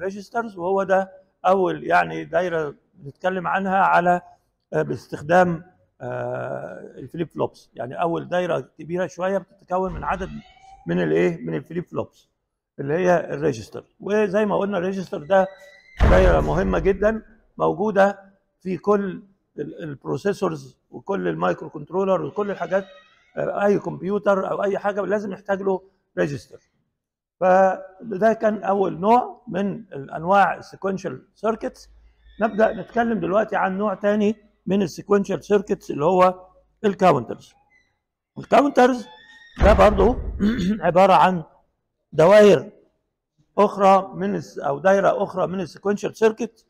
ال registers وهو ده أول يعني دايرة بنتكلم عنها على آه، باستخدام آه، ال flip flops. يعني أول دايرة كبيرة شوية بتتكون من عدد من الإيه؟ من ال flip flops اللي هي ال register. وزي ما قلنا ال register ده دايرة مهمة جدا موجودة في كل ال- ال processors وكل ال micro controller وكل الحاجات آه، أي كمبيوتر أو أي حاجة لازم يحتاج له register. فده كان أول نوع من الأنواع ال sequential circuits نبدأ نتكلم دلوقتي عن نوع تاني من ال sequential circuits اللي هو ال counters ال counters ده برضو عبارة عن دوائر أخرى من أو دايرة أخرى من ال sequential circuit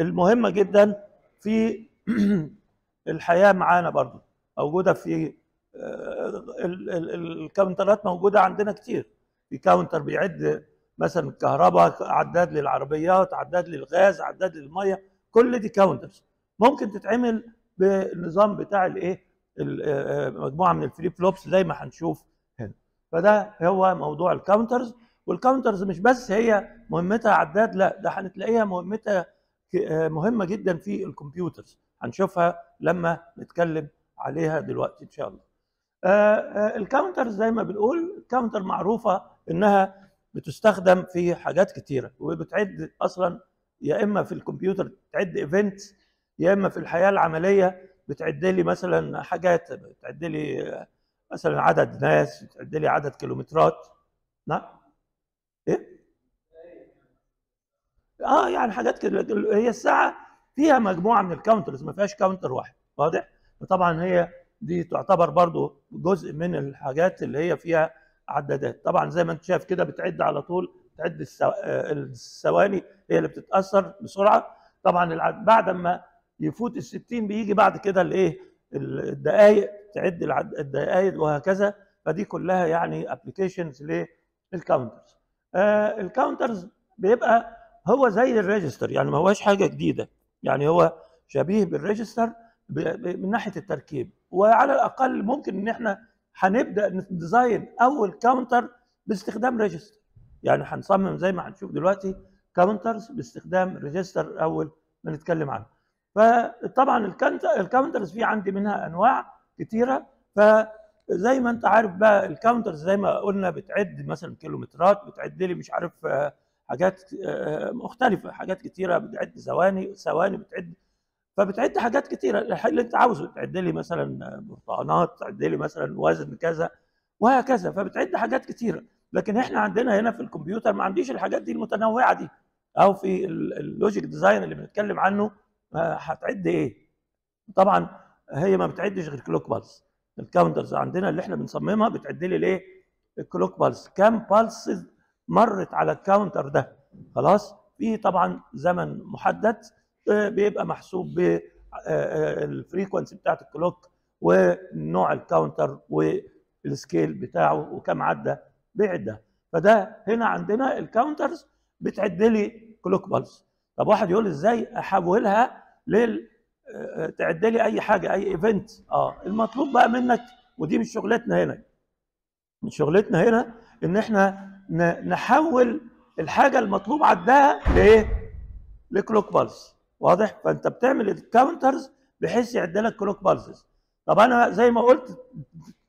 المهمة جدا في الحياة معانا برضو. موجودة في آه، ال- ال- ال counter ات موجودة عندنا كتير. في counter بيعد مثلا الكهرباء عداد للعربيات عداد للغاز عداد للمية كل دي counters ممكن تتعمل بالنظام بتاع الايه ال- آه، مجموعة من ال flip flops زي ما هنشوف هنا. فده هو موضوع ال counters وال counters مش بس هي مهمتها عداد لا ده هنتلاقيها مهمتها آه، مهمة جدا في ال computers هنشوفها لما نتكلم عليها دلوقتي إن شاء الله. آه، آه، ال counter زي ما بنقول ال counter معروفة إنها بتستخدم في حاجات كتيرة وبتعد أصلا يا إما في الكمبيوتر تعد event يا إما في الحياة العملية بتعد لي مثلا حاجات بتعد لي آه، مثلا عدد ناس بتعد لي عدد كيلومترات. نعم. إيه؟ آه يعني حاجات كده هي الساعة فيها مجموعة من ال counters ما فيهاش counter واحد واضح؟ وطبعا هي دي تعتبر برضو جزء من الحاجات اللي هي فيها عدادات. طبعا زي ما انت شايف كده بتعد على طول تعد آه، الثواني هي اللي بتتأثر بسرعة. طبعا بعد ما يفوت ال 60 بيجي بعد كده الايه ال- الدقائق تعد الدقائق وهكذا. فدي كلها يعني applications لل counters ال counters بيبقى هو زي ال register يعني ما هوش حاجة جديدة. يعني هو شبيه بال register من ناحية التركيب. وعلى الأقل ممكن إن إحنا هنبدأ ن design أول counter باستخدام register يعني هنصمم زي ما هنشوف دلوقتي counters باستخدام register أول ما نتكلم عنه. فطبعا ال count- ال counters في عندي منها أنواع كتيرة. فزي ما أنت عارف بقى ال counters زي ما قلنا بتعد مثلا كيلومترات بتعد لي مش عارف آه، حاجات آه، مختلفة حاجات كتيرة بتعد ثواني ثواني بتعد فبتعد حاجات كتيرة. اللي انت عاوزه. تعد لي مثلا برتقانات تعد لي مثلا وزن كذا وهكذا. فبتعد حاجات كتيرة. لكن إحنا عندنا هنا في الكمبيوتر ما عنديش الحاجات دي المتنوعة دي. أو في ال- ال logic design اللي بنتكلم عنه آه، هتعد إيه؟ طبعا هي ما بتعدش غير clock pulse ال counters عندنا اللي إحنا بنصممها بتعد لي ليه؟ ال clock pulse كام pulse مرت على ال counter ده؟ خلاص. في طبعا زمن محدد. بيبقى محسوب بال frequency بتاعت ال clock ونوع ال counter وال scale بتاعه وكم عدى بيعدها فده هنا عندنا ال counters بتعد لي clock pulse طب واحد يقول إزاي أحولها لل آه، تعد لي أي حاجة أي event؟ آه المطلوب بقى منك ودي مش شغلتنا هنا. مش شغلتنا هنا إن إحنا نحول الحاجة المطلوب عدها لإيه؟ ل clock pulse واضح؟ فأنت بتعمل ال counters بحيث يعد لك clock pulses طب أنا زي ما قلت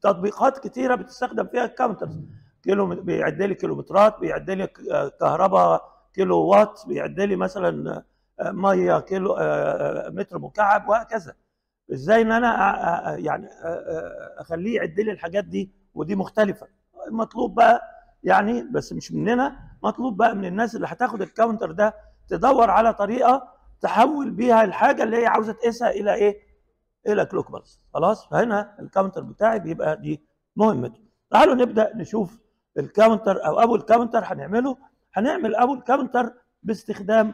تطبيقات كتيرة بتستخدم فيها ال counters كيلو بيعد لي كيلومترات بيعد لي كهرباء كيلو وات بيعد لي مثلا آه، مية كيلو آه، آه، متر مكعب وهكذا. إزاي إن أنا يعني أخليه يعد لي الحاجات دي ودي مختلفة؟ المطلوب بقى يعني بس مش مننا مطلوب بقى من الناس اللي هتاخد ال counter ده تدور على طريقة تحول بيها الحاجة اللي هي عاوزة تقيسها إلى إيه؟ إلى clock pulse خلاص؟ فهنا ال counter بتاعي بيبقى دي مهمته تعالوا نبدأ نشوف ال counter أو اول counter هنعمله. هنعمل اول counter باستخدام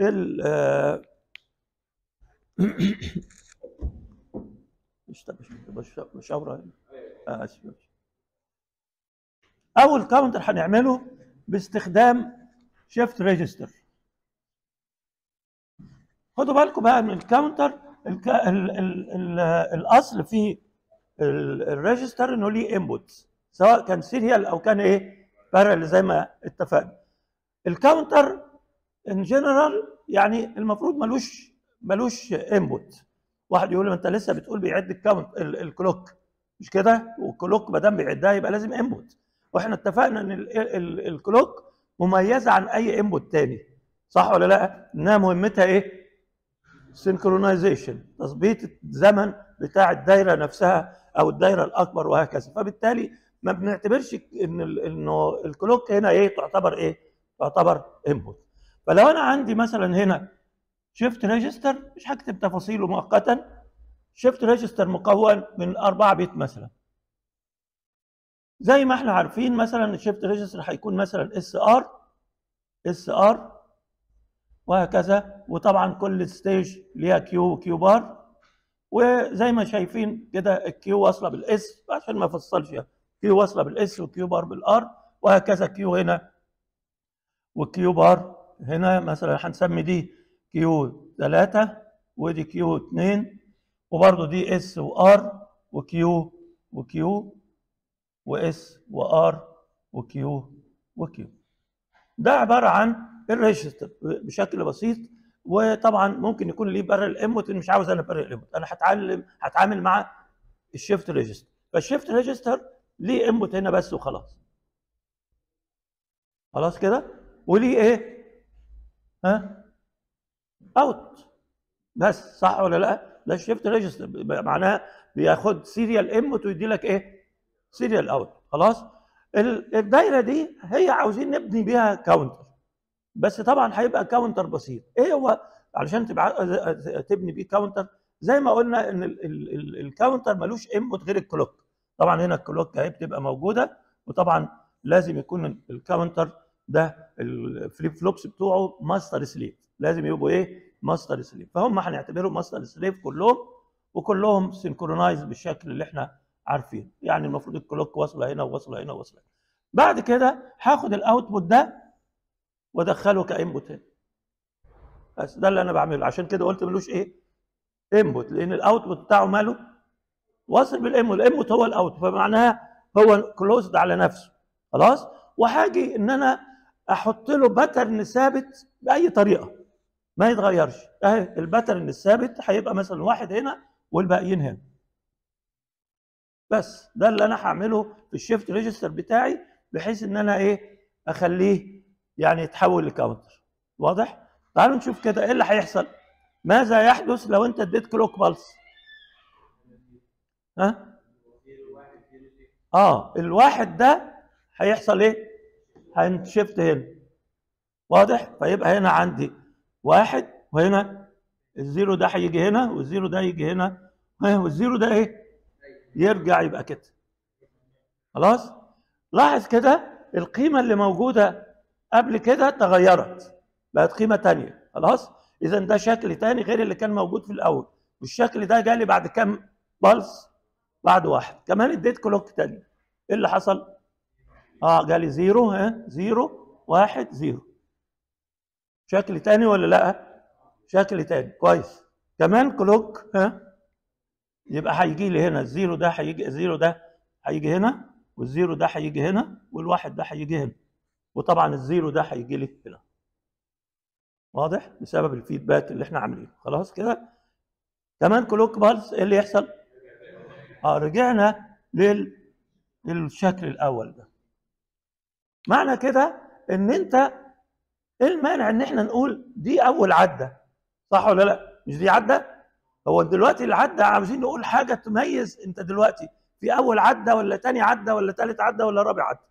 ال آه، مش مش مش هنا. آه، آسف اول كاونتر هنعمله باستخدام شيفت ريجستر. خدوا بالكم بقى من ال counter الك... ال... ال... ال... الأصل في ال- ال register إنه ليه input سواء كان serial أو كان إيه parallel زي ما اتفقنا. ال counter in general يعني المفروض ملوش ملوش input واحد يقول لي أنت لسه بتقول بيعد ال count ال clock مش كده؟ وال clock ما دام بيعدها يبقى لازم input وإحنا اتفقنا إن ال clock مميزة عن أي input تاني صح ولا لأ؟ إنها مهمتها إيه؟ synchronization تظبيط الزمن بتاع الدايرة نفسها أو الدايرة الأكبر وهكذا. فبالتالي ما بنعتبرش إن إنه ال clock هنا إيه تعتبر إيه تعتبر input فلو أنا عندي مثلا هنا shift register مش هكتب تفاصيله مؤقتا. shift register مكون من 4 bit مثلا. زي ما إحنا عارفين مثلا ال shift register هيكون مثلا SR SR وهكذا. وطبعا كل stage ليها Q و Q bar وزي ما شايفين كده ال Q واصلة بال S عشان ما افصلش Q واصلة بال S و Q bar بال R وهكذا Q هنا و Q bar هنا. مثلا هنسمي دي Q 3 ودي Q 2 وبرضه دي S و R و Q و Q واس وار وكيو وكيو ده عبارة عن ال register بشكل بسيط وطبعا ممكن يكون ليه parallel input مش عاوز أنا parallel input أنا هتعلم هتعامل مع ال shift register. فال shift register ليه input هنا بس وخلاص. خلاص كده؟ وليه إيه؟ ها؟ out. بس صح ولا لأ؟ ده ال shift register. معناها بياخد serial input ويدي لك إيه؟ serial out. خلاص؟ الدايرة دي هي عاوزين نبني بيها counter بس طبعا هيبقى counter بسيط. إيه هو؟ علشان تبقى تبني بيه counter زي ما قلنا إن ال counter ملوش input غير ال clock طبعا هنا ال clock أهي بتبقى موجودة وطبعا لازم يكون ال counter ده ال flip flops بتوعه master slave لازم يبقوا إيه؟ master slave فهم هنعتبرهم master slave كلهم وكلهم synchronized بالشكل اللي إحنا عارفينه. يعني المفروض ال clock واصلة هنا وواصلة هنا وواصلة هنا. بعد كده هاخد ال output ده وادخله ك input هنا. بس ده اللي أنا بعمله. عشان كده قلت ملوش إيه؟ input لأن ال output بتاعه ماله؟ واصل بال input ال input هو ال out فمعناها هو closed على نفسه. خلاص؟ وهاجي إن أنا أحط له pattern ثابت بأي طريقة. ما يتغيرش. أهي ال pattern الثابت هيبقى مثلا واحد هنا والباقيين هنا. بس ده اللي أنا هعمله في ال shift register بتاعي بحيث إن أنا إيه؟ أخليه يعني يتحول ل counter واضح؟ تعالوا نشوف كده إيه اللي هيحصل. ماذا يحدث لو أنت اديت clock pulse؟ ها؟ آه الواحد ده هيحصل إيه؟ هن shift هنا. واضح؟ فيبقى هنا عندي واحد وهنا ال zero ده هيجي هنا وال zero ده يجي هنا وال zero ده إيه؟ يرجع يبقى كده. خلاص؟ لاحظ كده القيمة اللي موجودة قبل كده تغيرت بقت قيمة تانية خلاص؟ إذا ده شكل تاني غير اللي كان موجود في الأول. والشكل ده جالي بعد كام pulse؟ بعد واحد. كمان اديت clock تاني. إيه اللي حصل؟ آه جالي zero ها؟ zero واحد zero. شكل تاني ولا لأ؟ شكل تاني. كويس. كمان clock ها؟ يبقى هيجي لي هنا. ال zero ده هيجي ال zero ده هيجي هنا وال zero ده هيجي هنا والواحد ده هيجي هنا. وطبعا ال zero ده هيجي لي هنا. واضح؟ بسبب ال feedback اللي إحنا عاملينه. خلاص كده؟ كمان clock pulse إيه اللي يحصل؟ آه رجعنا لل للشكل الأول ده. معنى كده إن أنت إيه المانع إن إحنا نقول دي أول عدة؟ صح ولا لأ؟ مش دي عدة؟ هو دلوقتي العدة عاوزين نقول حاجة تميز أنت دلوقتي في أول عدة ولا تاني عدة ولا تالت عدة ولا رابع عدة.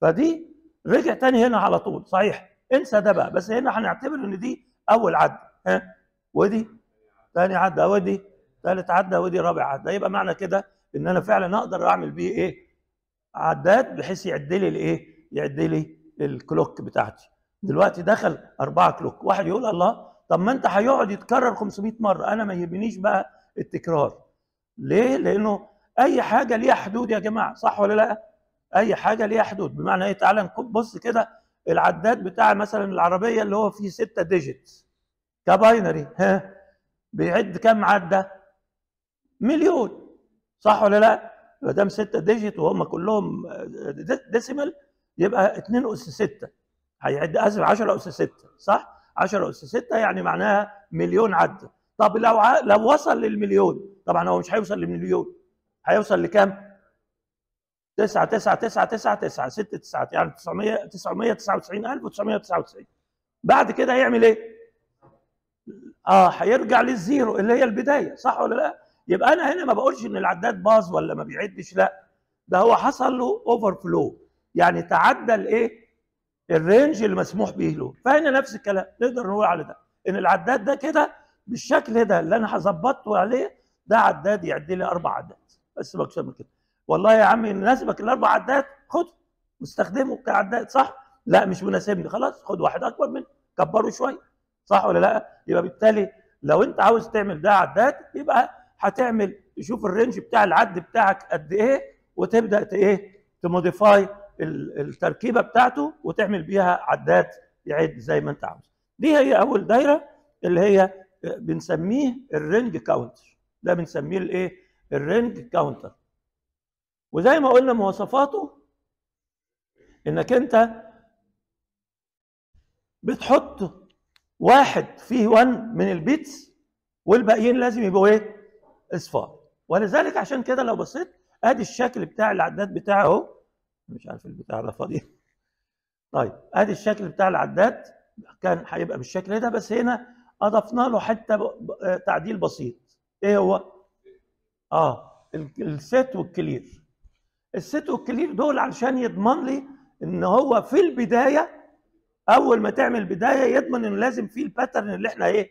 فدي رجع تاني هنا على طول. صحيح. انسى ده بقى. بس هنا هنعتبر إن دي أول عده ها؟ ودي تاني عده ودي تالت عده ودي رابع عده يبقى معنى كده إن أنا فعلا أقدر أعمل بيه إيه؟ عدات بحيث يعد لي الإيه؟ يعد لي الكلوك بتاعتي. دلوقتي دخل أربعة كلوك. واحد يقول الله طب ما أنت هيقعد يتكرر 500 مرة. أنا ما يهمنيش بقى التكرار. ليه؟ لأنه أي حاجة ليها حدود يا جماعة. صح ولا لأ؟ أي حاجة ليها حدود. بمعنى إيه؟ تعالى بص كده العداد بتاع مثلا العربية اللي هو فيه 6 digit ك binary ها بيعد كام عدة؟ مليون. صح ولا لا؟ ما دام 6 digit وهم كلهم decimal يبقى 2 أس 6 هيعد اسف 10 أس 6 صح؟ 10 أس 6 يعني معناها مليون عدة. طب لو. لو وصل للمليون طبعا هو مش هيوصل للمليون هيوصل لكام؟ 9 9 9 9 9 6 9 يعني 900 999999 بعد كده هيعمل إيه آه هيرجع للزيرو اللي هي البدايه صح ولا لا يبقى أنا هنا ما بقولش ان العداد باظ ولا ما بيعدش لا ده هو حصل له overflow يعني تعدى الايه ال range اللي مسموح به له فهنا نفس الكلام نقدر نقول على ده ان العداد ده كده بالشكل ده اللي أنا هظبطه عليه ده عداد يعد لي أربع عدات بس بكتر من كده والله يا عم يناسبك الأربع عدات خد. واستخدمه كعداد صح؟ لا مش مناسبني خلاص خد واحد أكبر منه كبره شوية صح ولا لا؟ يبقى بالتالي لو أنت عاوز تعمل ده عداد يبقى هتعمل تشوف ال range بتاع العد بتاعك قد إيه وتبدأ إيه ت modify التركيبة بتاعته وتعمل بيها عداد يعد زي ما أنت عاوز. دي هي أول دايرة اللي هي بنسميه ال ring counter ده بنسميه الإيه؟ ال ring counter وزي ما قلنا مواصفاته إنك أنت بتحط واحد فيه 1 من ال bits والباقيين لازم يبقوا إيه؟ إصفار. ولذلك عشان كده لو بصيت أدي الشكل بتاع العداد بتاعه. أهو مش عارف البتاع ده فاضي. طيب أدي الشكل بتاع العداد. كان هيبقى بالشكل ده بس هنا أضفنا له حتى تعديل بسيط. إيه هو؟ آه الست والكلير. الست والكلير دول علشان يضمن لي إن هو في البداية أول ما تعمل بداية يضمن ان لازم في ال pattern اللي إحنا إيه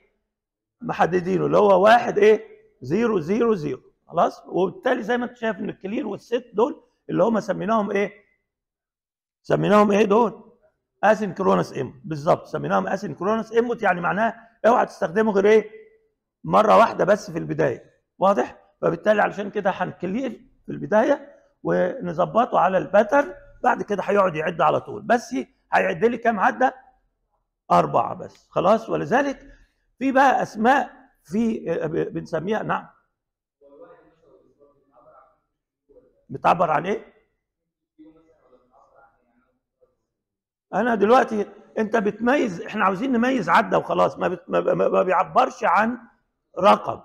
محددينه اللي هو واحد إيه زيرو زيرو زيرو خلاص؟ وبالتالي زي ما أنت شايف إن ال clear وال set دول اللي هم سميناهم إيه؟ سميناهم إيه دول؟ asynchronous ام بالظبط سميناهم asynchronous ام يعني معناها أوعى تستخدمه غير إيه؟ مرة واحدة بس في البداية واضح؟ فبالتالي علشان كده هن clear في البداية ونظبطه على ال pattern بعد كده هيقعد يعد على طول. بس هيعد لي كام عدة؟ أربعة بس. خلاص؟ ولذلك في بقى أسماء في بنسميها نعم. بتعبر عن إيه؟ أنا دلوقتي أنت بتميز إحنا عاوزين نميز عدة وخلاص. ما, بت... ما بيعبرش عن رقم.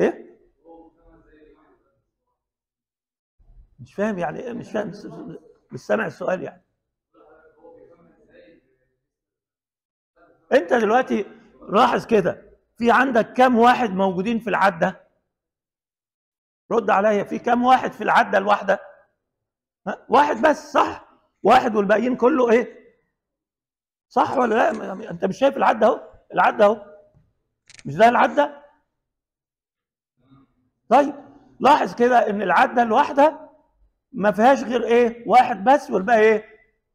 إيه؟ مش فاهم يعني إيه مش فاهم مش سامع السؤال يعني. أنت دلوقتي لاحظ كده في عندك كم واحد موجودين في العدة؟ رد عليا في كم واحد في العدة الواحدة؟ واحد بس صح؟ واحد والباقيين كله إيه؟ صح ولا لا؟ أنت مش شايف العدة أهو؟ العدة أهو. مش ده العدة؟ طيب لاحظ كده إن العدة الواحدة ما فيهاش غير إيه؟ واحد بس والباقي إيه؟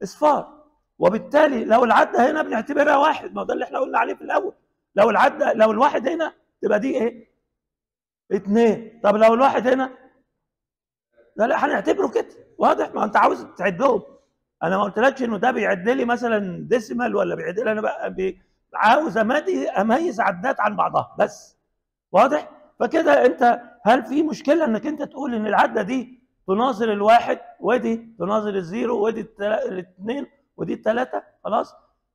إصفار. وبالتالي لو العده هنا بنعتبرها واحد ما ده اللي إحنا قلنا عليه في الأول. لو العده لو الواحد هنا تبقى دي إيه؟ اثنين طب لو الواحد هنا لا لا هنعتبره كده. واضح؟ ما أنت عاوز تعدهم. أنا ما قلتلكش إنه ده بيعد لي مثلا decimal ولا بيعد لي أنا بقى بي... عاوز أميز عدات عن بعضها بس. واضح؟ فكده أنت هل في مشكلة إنك أنت تقول إن العدة دي تناظر الواحد ودي تناظر الزيرو ودي الاثنين ودي الثلاثه خلاص؟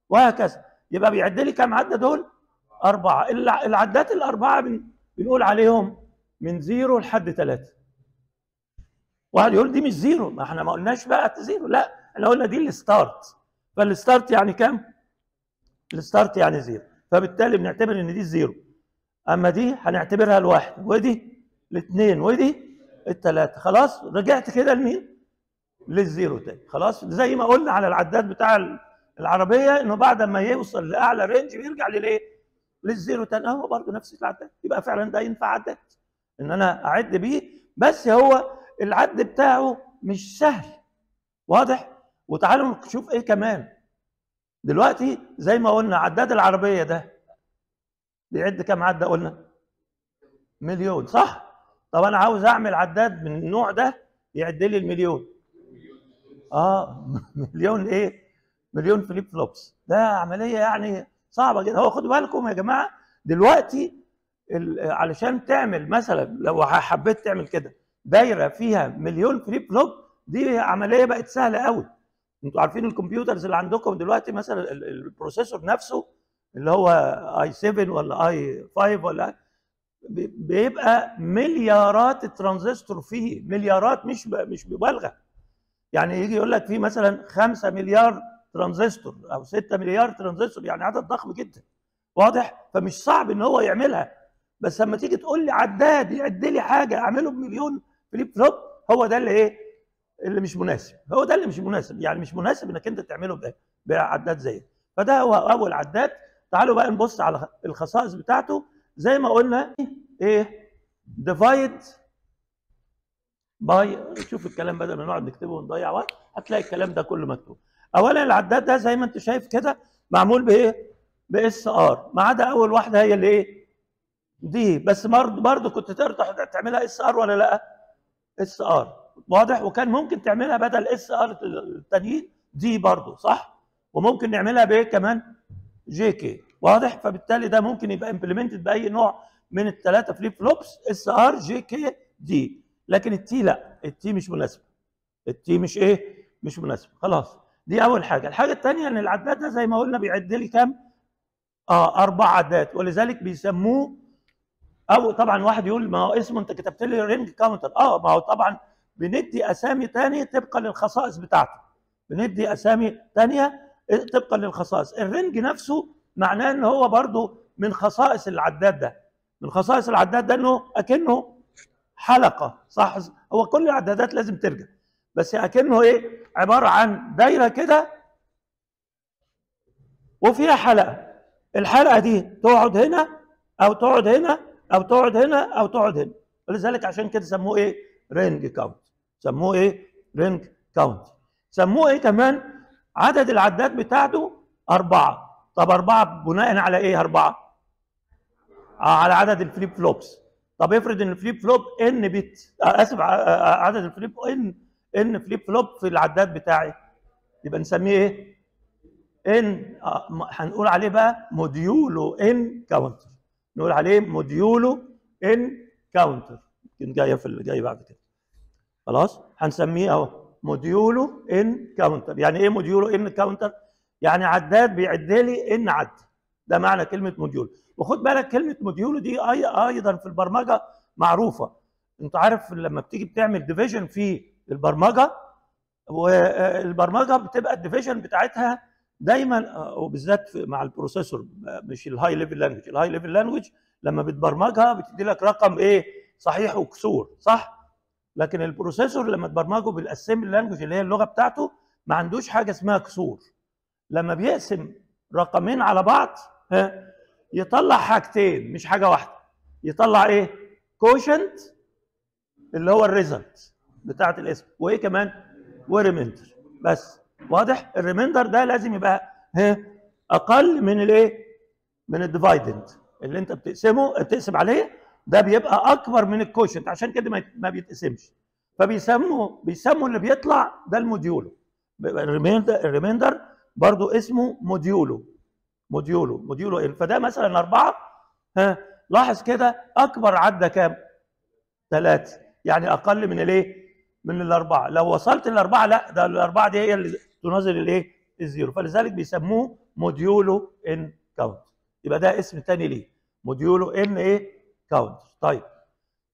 وهكذا. يبقى بيعد لي كام عده دول؟ أربعة. العدات الأربعة بن... بنقول عليهم من زيرو لحد ثلاثة واحد يقول دي مش زيرو. ما إحنا ما قلناش بقى زيرو. لا إحنا قلنا دي ال start. فال start يعني كام؟ ال start يعني زيرو. فبالتالي بنعتبر إن دي زيرو. أما دي هنعتبرها الواحد ودي الاثنين ودي الثلاثه خلاص رجعت كده لمين؟ للزيرو تاني. خلاص زي ما قلنا على العداد بتاع العربية إنه بعد ما يوصل لأعلى range بيرجع للإيه؟ للزيرو تاني. أهو برضه نفس العداد. يبقى فعلا ده ينفع عداد إن أنا أعد بيه. بس هو العد بتاعه مش سهل. واضح؟ وتعالوا نشوف إيه كمان. دلوقتي زي ما قلنا عداد العربية ده بيعد كام عده قلنا مليون صح؟ طب أنا عاوز اعمل عداد من النوع ده يعد لي المليون. آه مليون إيه؟ مليون flip flops. ده عملية يعني صعبة جدا. هو خدوا بالكم يا جماعة دلوقتي علشان تعمل مثلا لو حبيت تعمل كده دايرة فيها مليون flip flop دي عملية بقت سهلة قوي أنتوا عارفين ال computers اللي عندكم دلوقتي مثلا ال processor نفسه اللي هو i 7 ولا i 5 ولا بيبقى مليارات الترانزستور فيه مليارات مش مش مبالغة. يعني يجي يقول لك في مثلا 5 مليار ترانزستور أو 6 مليار ترانزستور يعني عدد ضخم جدا. واضح؟ فمش صعب إن هو يعملها. بس لما تيجي تقول لي عداد يعد لي حاجة أعمله بمليون فليب فلوب هو ده اللي إيه؟ اللي مش مناسب. هو ده اللي مش مناسب. يعني مش مناسب إنك أنت تعمله بعداد زي فده هو أول عداد. تعالوا بقى نبص على الخصائص بتاعته. زي ما قلنا إيه؟ divide by شوف الكلام بدل ما نقعد نكتبه ونضيع وقت هتلاقي الكلام ده كله مكتوب. اولا العداد ده زي ما أنت شايف كده معمول بإيه؟ ب SR. ما عدا أول واحدة هي اللي إيه D. بس برضه برضه كنت تقدر تعملها SR ولا لأ؟ SR. واضح. وكان ممكن تعملها بدل SR التانيين D برضه صح؟ وممكن نعملها بإيه كمان؟ JK. واضح؟ فبالتالي ده ممكن يبقى implemented بأي نوع من الثلاثة flip flops SR JK D لكن ال T لا. ال T مش مناسبة. ال T مش إيه؟ مش مناسبة. خلاص. دي أول حاجة. الحاجة الثانية إن العداد ده زي ما قلنا بيعد لي كام؟ آه أربع عدات ولذلك بيسموه أو طبعا واحد يقول ما هو اسمه أنت كتبت لي ring counter آه ما هو طبعا بندي أسامي ثانية طبقا للخصائص بتاعته بندي أسامي ثانية طبقا للخصائص. الرينج نفسه معناه إن هو برضه من خصائص العداد ده. من خصائص العداد ده إنه أكنه حلقة صح؟ هو كل العدادات لازم ترجع. بس أكنه إيه؟ عبارة عن دايرة كده وفيها حلقة. الحلقة دي تقعد هنا أو تقعد هنا أو تقعد هنا أو تقعد هنا. ولذلك عشان كده سموه إيه؟ ring counter. سموه إيه؟ ring counter. سموه إيه كمان؟ عدد العداد بتاعته أربعة. طب أربعة بناء على إيه أربعة؟ آه على عدد ال flip flops. طب افرض إن ال flip flop n bit آه آسف آه عدد ال flip n n flip flop في العداد بتاعي. يبقى نسميه إيه؟ n هنقول عليه بقى modulo n counter نقول عليه modulo n counter يمكن جاية في اللي جاي بعد كده. خلاص؟ هنسميه أهو modulo n counter يعني إيه modulo n counter يعني عداد بيعد لي n عد. ده معنى كلمة modulo. وخد بالك كلمة modulo دي أيضا في البرمجة معروفة. أنت عارف لما بتيجي بتعمل division في البرمجة والبرمجة بتبقى ال division بتاعتها دايما وبالذات مع ال processor مش ال high level language ال high level language لما بتبرمجها بتدي لك رقم إيه؟ صحيح وكسور صح؟ لكن ال processor لما تبرمجه بال assembly language اللي هي اللغة بتاعته ما عندوش حاجة اسمها كسور. لما بيقسم رقمين على بعض ها يطلع حاجتين مش حاجة واحدة. يطلع إيه؟ quotient اللي هو ال result بتاعة القسمة وإيه كمان؟ و remainder. بس واضح؟ ال remainder ده لازم يبقى ها أقل من الإيه؟ من ال dividend اللي أنت بتقسمه بتقسم عليه ده بيبقى أكبر من ال quotient عشان كده ما بيتقسمش. فبيسموا بيسموا اللي بيطلع ده ال modulo ال remainder ال remainder برضو اسمه modulo. modulo modulo فده مثلا أربعة. ها لاحظ كده أكبر عدة كام؟ ثلاثة يعني أقل من الإيه؟ من الأربعة. لو وصلت للأربعة لا ده الأربعة دي هي اللي تناظر الإيه؟ ال zero. فلذلك بيسموه modulo n counter. يبقى ده اسم ثاني ليه؟ modulo n إيه؟ counter. طيب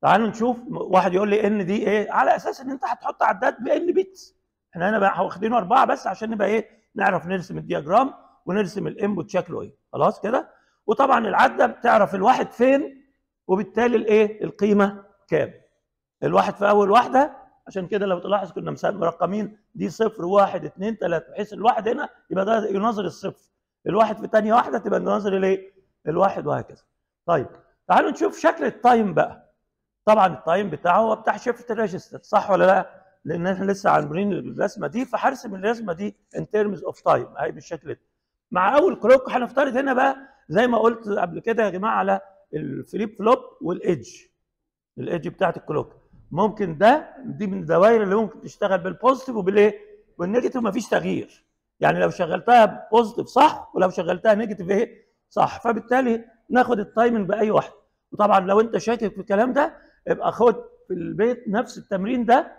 تعالوا نشوف. واحد يقول لي n دي إيه؟ على أساس إن أنت هتحط عداد ب n bits. إحنا هنا بقى واخدينه أربعة بس عشان نبقى إيه؟ نعرف نرسم ال diagram ونرسم ال input شكله إيه. خلاص كده؟ وطبعا العدة بتعرف الواحد فين وبالتالي الايه القيمة كام. الواحد في أول واحدة عشان كده لو تلاحظ كنا مرقمين دي صفر واحد اثنين ثلاثة بحيث الواحد هنا يبقى ده يناظر الصفر. الواحد في ثانية واحدة تبقى يناظر الايه الواحد وهكذا. طيب تعالوا نشوف شكل ال time بقى. طبعا ال time بتاعه هو بتاع shift register صح ولا لأ؟ لأن إحنا لسه عاملين الرسمة دي فهرسم الرسمة دي in terms of time أهي بالشكل ده. مع أول clock هنفترض هنا بقى زي ما قلت قبل كده يا جماعة على ال flip flop وال edge ال edge بتاعت ال clock. ممكن ده دي من الدوائر اللي ممكن تشتغل بال positive وبالايه وال negative مفيش تغيير. يعني لو شغلتها positive صح ولو شغلتها negative إيه؟ صح. فبالتالي ناخد ال timing بأي واحدة وطبعا لو أنت شاكك في الكلام ده ابقى خد في البيت نفس التمرين ده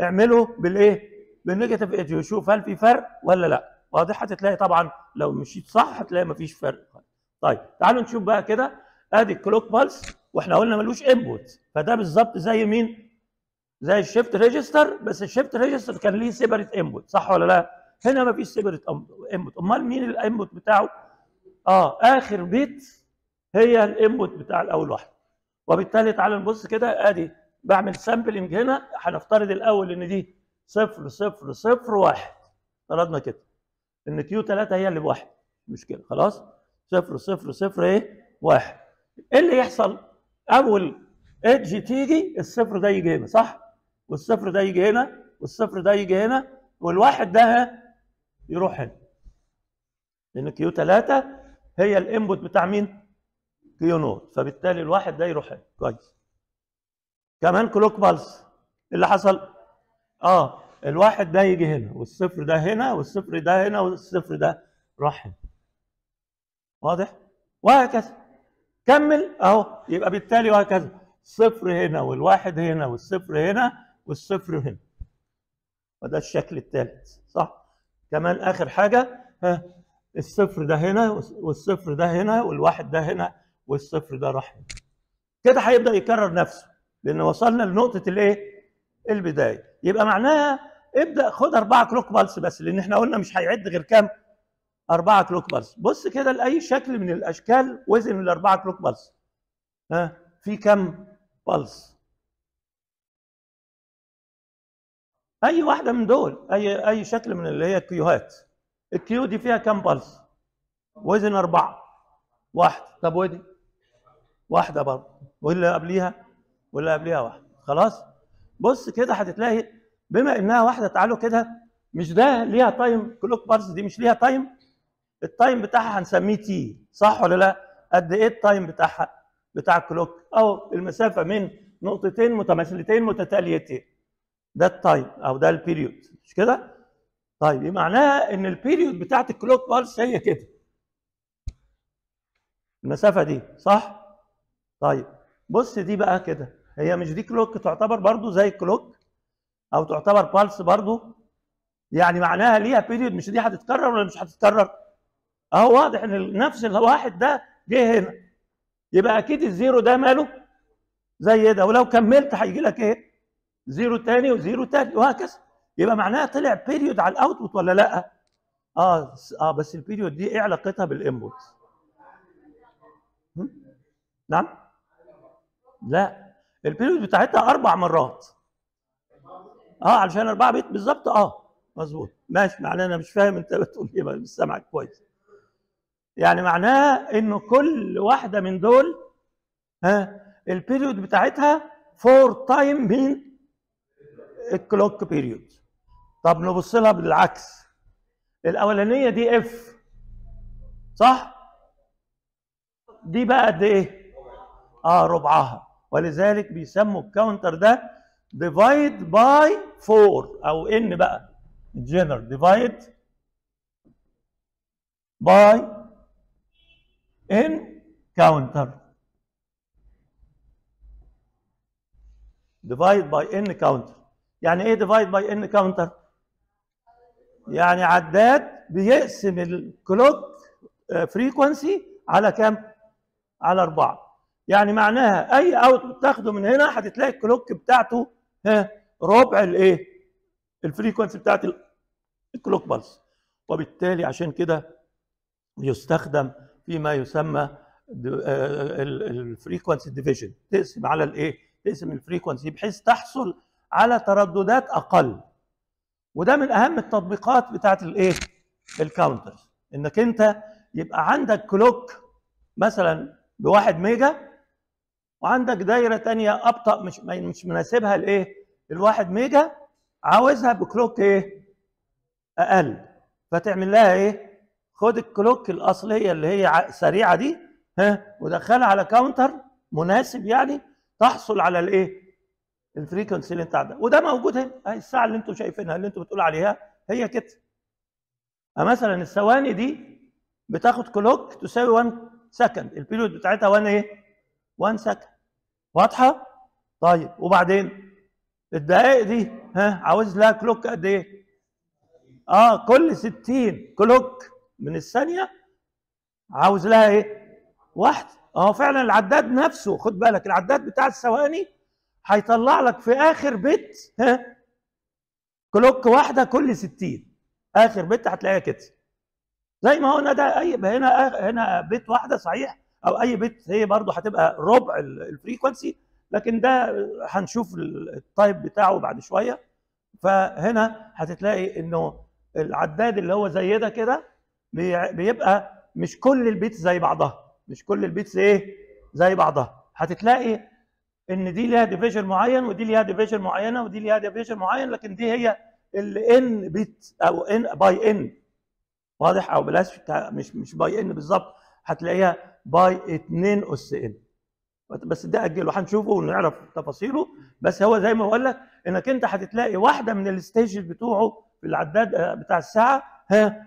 اعمله بالايه؟ بال negative edge وشوف هل في فرق ولا لا. واضح هتلاقي طبعا لو مشيت صح هتلاقي مفيش فرق. طيب تعالوا نشوف بقى كده. ادي ال clock pulse وإحنا قلنا ملوش input فده بالظبط زي مين؟ زي ال shift register بس ال shift register كان ليه separate input صح ولا لا؟ هنا مفيش separate input امال مين ال input بتاعه؟ آه آخر bit هي ال input بتاع الأول واحدة وبالتالي تعالوا نبص كده. ادي بعمل sampling هنا هنفترض الأول إن دي صفر صفر صفر واحد. فرضنا كده إن Q 3 هي اللي بواحد. مش كده خلاص؟ صفر صفر صفر إيه؟ واحد. إيه اللي يحصل؟ أول edge تيجي الصفر ده يجي هنا صح؟ والصفر ده يجي هنا والصفر ده يجي هنا والواحد ده يروح هنا. لأن Q 3 هي ال input بتاع مين؟ Q naught فبالتالي الواحد ده يروح هنا. كويس. كمان clock pulse اللي حصل؟ آه الواحد ده يجي هنا والصفر ده هنا والصفر ده هنا والصفر ده راح هنا. واضح؟ وهكذا. كمل أهو يبقى بالتالي وهكذا. صفر هنا والواحد هنا والصفر هنا والصفر هنا. وده الشكل الثالث صح؟ كمان آخر حاجة ها الصفر ده هنا والصفر ده هنا والواحد ده هنا والصفر ده راح هنا. كده هيبدأ يكرر نفسه. لأن وصلنا لنقطة الإيه؟ البداية. يبقى معناها ابدأ خد أربعة كلوك بالس بس لأن إحنا قلنا مش هيعد غير كام؟ أربعة كلوك بالس. بص كده لأي شكل من الأشكال وزن الأربعة كلوك بالس. ها؟ في كام pulse؟ أي واحدة من دول أي أي شكل من اللي هي ال Qهات. ال Q دي فيها كام pulse؟ وزن أربعة. واحدة طب ودي؟ واحدة برضه. واللي قبليها؟ واللي قبليها واحدة. خلاص؟ بص كده هتتلاقي بما إنها واحدة تعالوا كده مش ده ليها time clock pulse دي مش ليها time ال time بتاعها هنسميه T صح ولا لا؟ قد إيه ال time بتاعها بتاع ال clock أو المسافة من نقطتين متماثلتين متتاليتين. ده ال time أو ده ال period مش كده؟ طيب معناها إن ال period بتاعت ال clock pulse هي كده. المسافة دي صح؟ طيب بص دي بقى كده. هي مش دي clock تعتبر برضو زي ال clock أو تعتبر pulse برضو. يعني معناها ليها period مش دي هتتكرر ولا مش هتتكرر؟ أهو واضح إن نفس الواحد ده جه هنا. يبقى أكيد الزيرو ده ماله؟ زي ده. ولو كملت هيجي لك إيه؟ زيرو تاني وزيرو تاني وهكذا. يبقى معناها طلع period على ال output ولا لأ؟ آه آه بس ال period دي إيه علاقتها بال input نعم؟ لا. ال period بتاعتها أربع مرات. آه علشان أربعة bit بالظبط. آه مظبوط. ماشي. معناه أنا مش فاهم أنت بتقول إيه مش سامعك كويس. يعني معناها إنه كل واحدة من دول ها ال period بتاعتها four time من ال clock period طب نبص لها بالعكس. الأولانية دي F صح؟ دي بقى قد إيه؟ آه ربعها. ولذلك بيسموا ال counter ده divide by 4 أو N بقى general divide by N counter divide by N counter يعني إيه divide by N counter يعني عداد بيقسم ال clock frequency على كام؟ على أربعة. يعني معناها أي out تاخده من هنا هتلاقي ال clock بتاعته ها ربع الإيه؟ ال frequency بتاعت ال clock pulse وبالتالي عشان كده يستخدم فيما يسمى ال frequency division تقسم على الإيه؟ تقسم ال frequency بحيث تحصل على ترددات أقل وده من أهم التطبيقات بتاعت الإيه؟ ال counter إنك أنت يبقى عندك clock مثلا بواحد ميجا وعندك دايرة تانية أبطأ مش مش مناسبها لإيه؟ الواحد ميجا عاوزها ب clock إيه؟ أقل فتعمل لها إيه؟ خد ال clock الأصلية اللي هي سريعة دي ها ودخلها على counter مناسب يعني تحصل على الإيه؟ ال frequency اللي أنت عندها وده موجود هنا الساعة اللي أنتم شايفينها اللي أنتم بتقولوا عليها هي كده مثلا الثواني دي بتاخد clock تساوي 1 second ال period بتاعتها 1 إيه 1 second واضحة؟ طيب وبعدين؟ الدقائق دي ها عاوز لها clock قد إيه؟ آه كل 60 clock من الثانية. عاوز لها إيه؟ واحدة آه فعلا العداد نفسه خد بالك العداد بتاع الثواني هيطلع لك في آخر bit ها؟ clock واحدة كل 60 آخر bit هتلاقيها كده. زي ما قلنا ده أي هنا هنا bit واحدة صحيح؟ أو أي bit هي برضو هتبقى ربع ال frequency لكن ده هنشوف ال type بتاعه بعد شوية. فهنا هتتلاقي إنه العداد اللي هو زي ده كده بيبقى مش كل ال bits زي بعضها. مش كل ال bits إيه؟ زي بعضها. هتتلاقي إن دي ليها division معين ودي ليها division معينة ودي ليها division معين لكن دي هي ال N bit أو N by N واضح؟ أو بلاش مش مش by N بالظبط. هتلاقيها by 2 أس N بس ده أجله هنشوفه ونعرف تفاصيله بس هو زي ما بقول لك إنك أنت هتتلاقي واحدة من ال stages بتوعه في العداد بتاع الساعة ها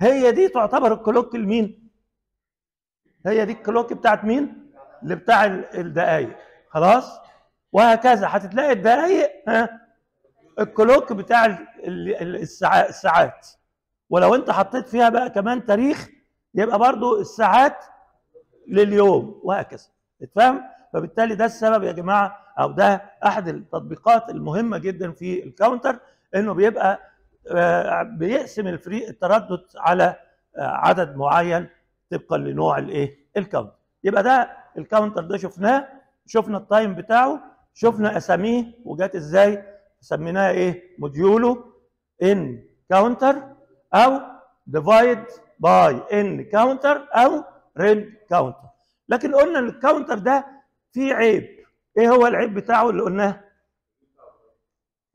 هي دي تعتبر ال clock لمين؟ هي دي ال clock بتاعت مين؟ اللي بتاع الدقايق خلاص؟ وهكذا هتتلاقي الدقايق ها ال clock بتاع الساعات ولو أنت حطيت فيها بقى كمان تاريخ يبقى برضو الساعات لليوم وهكذا. اتفهم فبالتالي ده السبب يا جماعة أو ده أحد التطبيقات المهمة جدا في ال counter إنه بيبقى بيقسم ال fre- التردد على عدد معين طبقا لنوع الإيه؟ ال counter. يبقى ده ال counter ده شفناه شفنا ال time بتاعه شفنا أساميه وجات إزاي؟ سميناها إيه؟ modulo N counter أو divide by N counter أو ring counter. لكن قلنا إن ال counter ده فيه عيب. إيه هو العيب بتاعه اللي قلناه؟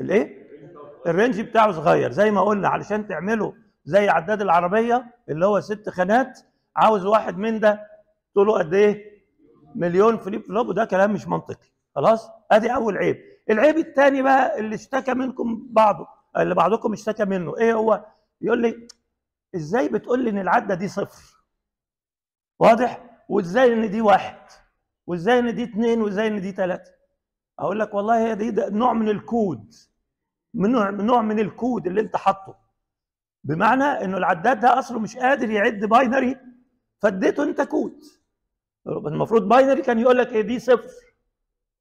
الإيه؟ ال range بتاعه صغير. زي ما قلنا علشان تعمله زي عداد العربية اللي هو ست خانات عاوز واحد من ده طوله قد إيه؟ مليون flip flop. وده كلام مش منطقي. خلاص؟ أدي أول عيب. العيب الثاني بقى اللي اشتكى منكم بعضه اللي بعضكم اشتكى منه. إيه هو؟ يقول لي إزاي بتقول لي إن العدة دي صفر؟ واضح؟ وازاي ان دي واحد؟ وازاي ان دي اثنين وازاي ان دي ثلاثة أقول لك والله هي دي نوع من الكود. من نوع من نوع من الكود اللي انت حاطه. بمعنى انه العداد ده اصله مش قادر يعد binary فاديته انت كود. المفروض binary كان يقول لك إيه؟ دي صفر.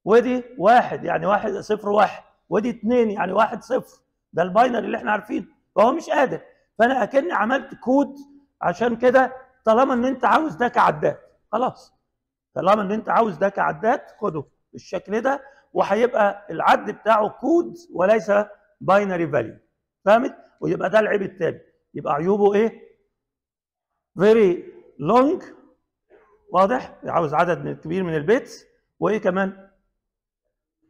ودي واحد يعني واحد صفر واحد. ودي اثنين يعني واحد صفر. ده ال binary اللي إحنا عارفينه. فهو مش قادر. فانا اكني عملت كود عشان كده طالما إن أنت عاوز ده كعداد خلاص. طالما إن أنت عاوز ده كعداد خده. بالشكل ده وهيبقى العد بتاعه كود وليس binary value فهمت ويبقى ده العيب الثاني يبقى عيوبه إيه؟ very long واضح؟ عاوز عدد كبير من ال bits. وإيه كمان؟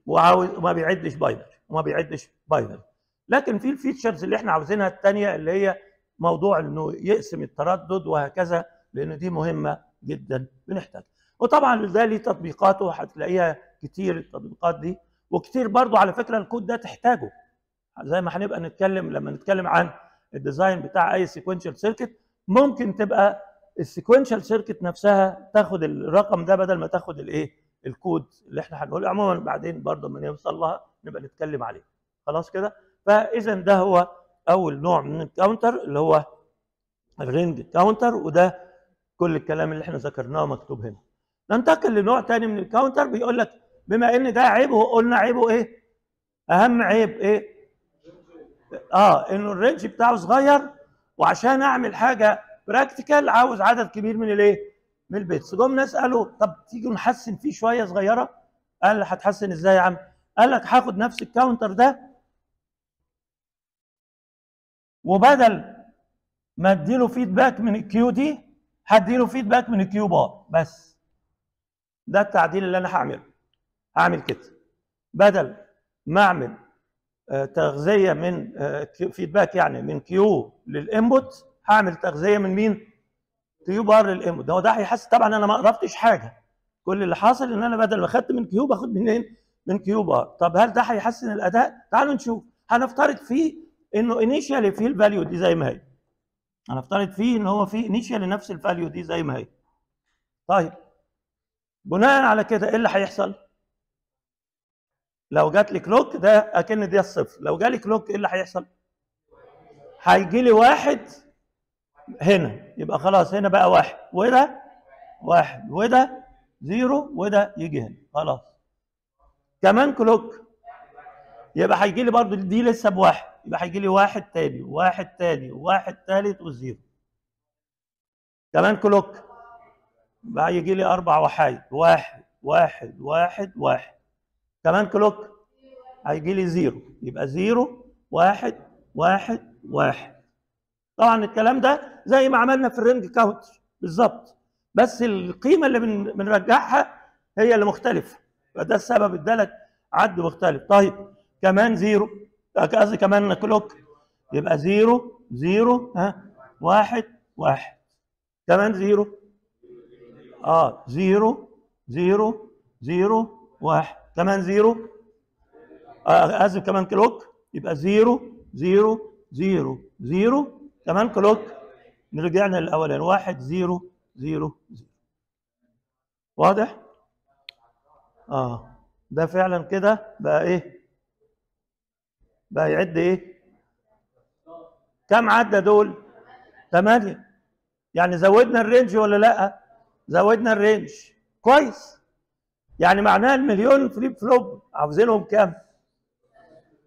وعاوز وما بيعدش binary وما بيعدش binary لكن في ال features اللي إحنا عاوزينها الثانية اللي هي موضوع إنه يقسم التردد وهكذا لأن دي مهمة جدا بنحتاجها. وطبعا ده ليه تطبيقاته هتلاقيها كتير التطبيقات دي. وكتير برضو على فكرة الكود ده تحتاجه. زي ما هنبقى نتكلم لما نتكلم عن ال design بتاع أي sequential circuit ممكن تبقى ال sequential circuit نفسها تاخد الرقم ده بدل ما تاخد الإيه؟ الكود اللي إحنا هنقوله. عموما بعدين برضه لما نوصل لها نبقى نتكلم عليه. خلاص كده؟ فاذا ده هو اول نوع من ال counter اللي هو ال ring counter وده كل الكلام اللي إحنا ذكرناه مكتوب هنا. ننتقل لنوع تاني من ال counter بيقول لك بما إن ده عيبه قلنا عيبه إيه؟ أهم عيب إيه؟ آه إنه ال range بتاعه صغير وعشان أعمل حاجة practical عاوز عدد كبير من الإيه؟ من ال bits. جم ناس قالوا طب تيجي نحسن فيه شوية صغيرة؟ قال هتحسن إزاي يا عم؟ قال لك هاخد نفس ال counter ده وبدل ما اديله feedback من ال Q دي هديله feedback من ال Q bar بس. ده التعديل اللي أنا هعمله. هعمل كده. بدل ما أعمل آه تغذية من آه feedback يعني من Q لل input هعمل تغذية من مين؟ Q bar لل input ده ده هيحس طبعا أنا ما أضفتش حاجة. كل اللي حاصل إن أنا بدل ما خدت من Q باخد منين؟ من Q bar طب هل ده هيحسن الأداء؟ تعالوا نشوف. هنفترض فيه إنه initially فيه ال value دي زي ما هي. هنفترض فيه إن هو فيه initially نفس ال value دي زي ما هي. طيب بناء على كده إيه اللي هيحصل؟ لو جات لي clock ده أكن دي الصفر. لو جالي clock إيه اللي هيحصل؟ هيجي لي واحد هنا. يبقى خلاص هنا بقى واحد. وده واحد. وده zero. وده يجي هنا. خلاص. كمان clock يبقى هيجي لي برضو دي لسه بواحد. يبقى هيجي لي واحد تاني وواحد تاني وواحد تالت وال zero كمان clock. بقى يجي لي أربع وحايد واحد واحد واحد واحد. كمان clock. هيجي لي zero يبقى zero واحد واحد واحد. طبعا الكلام ده زي ما عملنا في ال ring counter بالظبط. بس القيمة اللي بن- بنرجعها هي اللي مختلفة. فده السبب ادالك عد مختلف. طيب كمان zero. قصدي كمان clock يبقى zero zero ها واحد واحد. كمان zero آه zero zero zero واحد. كمان zero آه كمان clock يبقى zero zero zero zero كمان clock رجعنا للاولاني واحد zero zero zero واضح؟ آه. ده فعلا كده بقى إيه؟ بقى يعد إيه؟ كم عدى دول؟ ثمانية يعني زودنا ال range ولا لأ؟ زودنا ال range كويس يعني معناها المليون flip flop عاوزينهم كام؟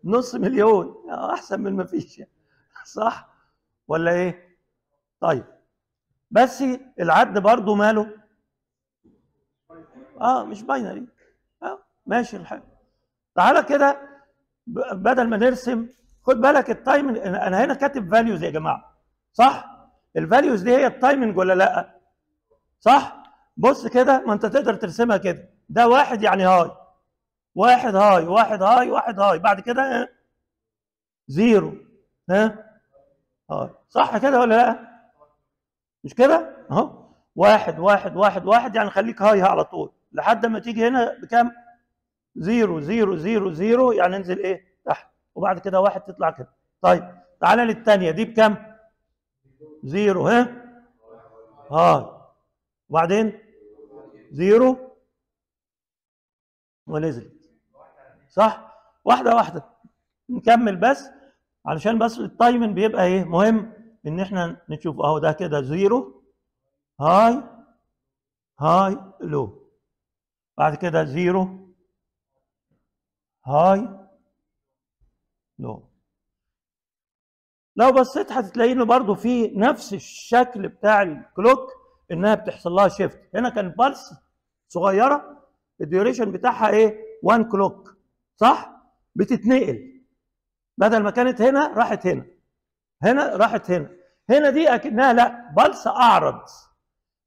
نص مليون آه، أحسن من ما فيش صح ولا إيه؟ طيب بس العد برضو ماله؟ آه مش binary آه ماشي الحال تعالى كده بدل ما نرسم خد بالك ال timing أنا هنا كاتب values يا جماعة صح؟ ال values دي هي ال timing ولا لأ؟ صح؟ بص كده ما أنت تقدر ترسمها كده ده واحد يعني high واحد high واحد high واحد high بعد كده zero ها high صح كده ولا لأ؟ مش كده؟ أهو واحد واحد واحد واحد يعني خليك high على طول لحد ما تيجي هنا بكام؟ zero zero zero zero يعني انزل إيه؟ تحت. وبعد كده واحد تطلع كده. طيب تعالى للثانية دي بكام؟ zero. ها؟ high. وبعدين؟ zero. ونزلت صح؟ واحدة واحدة. نكمل بس. علشان بس ال timing بيبقى إيه؟ مهم ان إحنا نشوف. اهو ده كده zero. high. high. low. بعد كده zero. high. low. لو بصيت هتلاقي إنه برضه في نفس الشكل بتاع ال clock إنها بتحصل لها shift هنا كان pulse صغيرة ال duration بتاعها إيه؟ 1 clock صح؟ بتتنقل. بدل ما كانت هنا راحت هنا. هنا راحت هنا. هنا دي أكنها لا pulse أعرض.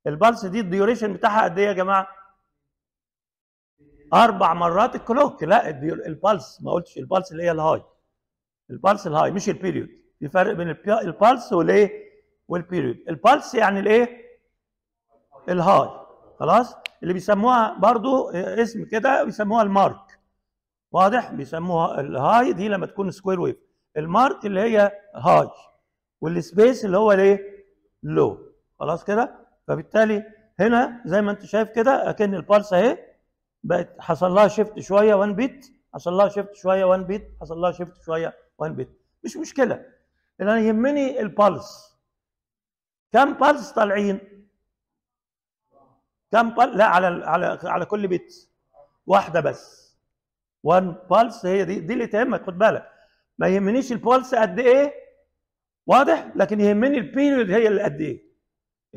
ال pulse دي ال duration بتاعها قد إيه يا جماعة؟ أربع مرات ال clock لا ال pulse ما قلتش ال pulse اللي هي ال high. ال pulse ال high مش ال period. في فرق بين ال pulse والإيه؟ وال period. ال pulse يعني الإيه؟ ال high. خلاص؟ اللي بيسموها برضو اسم كده بيسموها ال mark. واضح؟ بيسموها ال high دي لما تكون square wave. ال mark اللي هي high. وال space اللي هو الإيه؟ low. خلاص كده؟ فبالتالي هنا زي ما انت شايف كده أكن ال pulse اهي بقت حصل لها shift شوية 1 bit حصل لها shift شوية 1 bit حصل لها shift شوية 1 bit مش مشكلة. اللي أنا يهمني ال pulse كم pulse طالعين؟ كم بال... لا على على على كل bit واحدة بس. 1 pulse هي دي دي اللي تهمك خد بالك. ما يهمنيش ال pulse قد إيه؟ واضح؟ لكن يهمني ال period هي اللي قد إيه.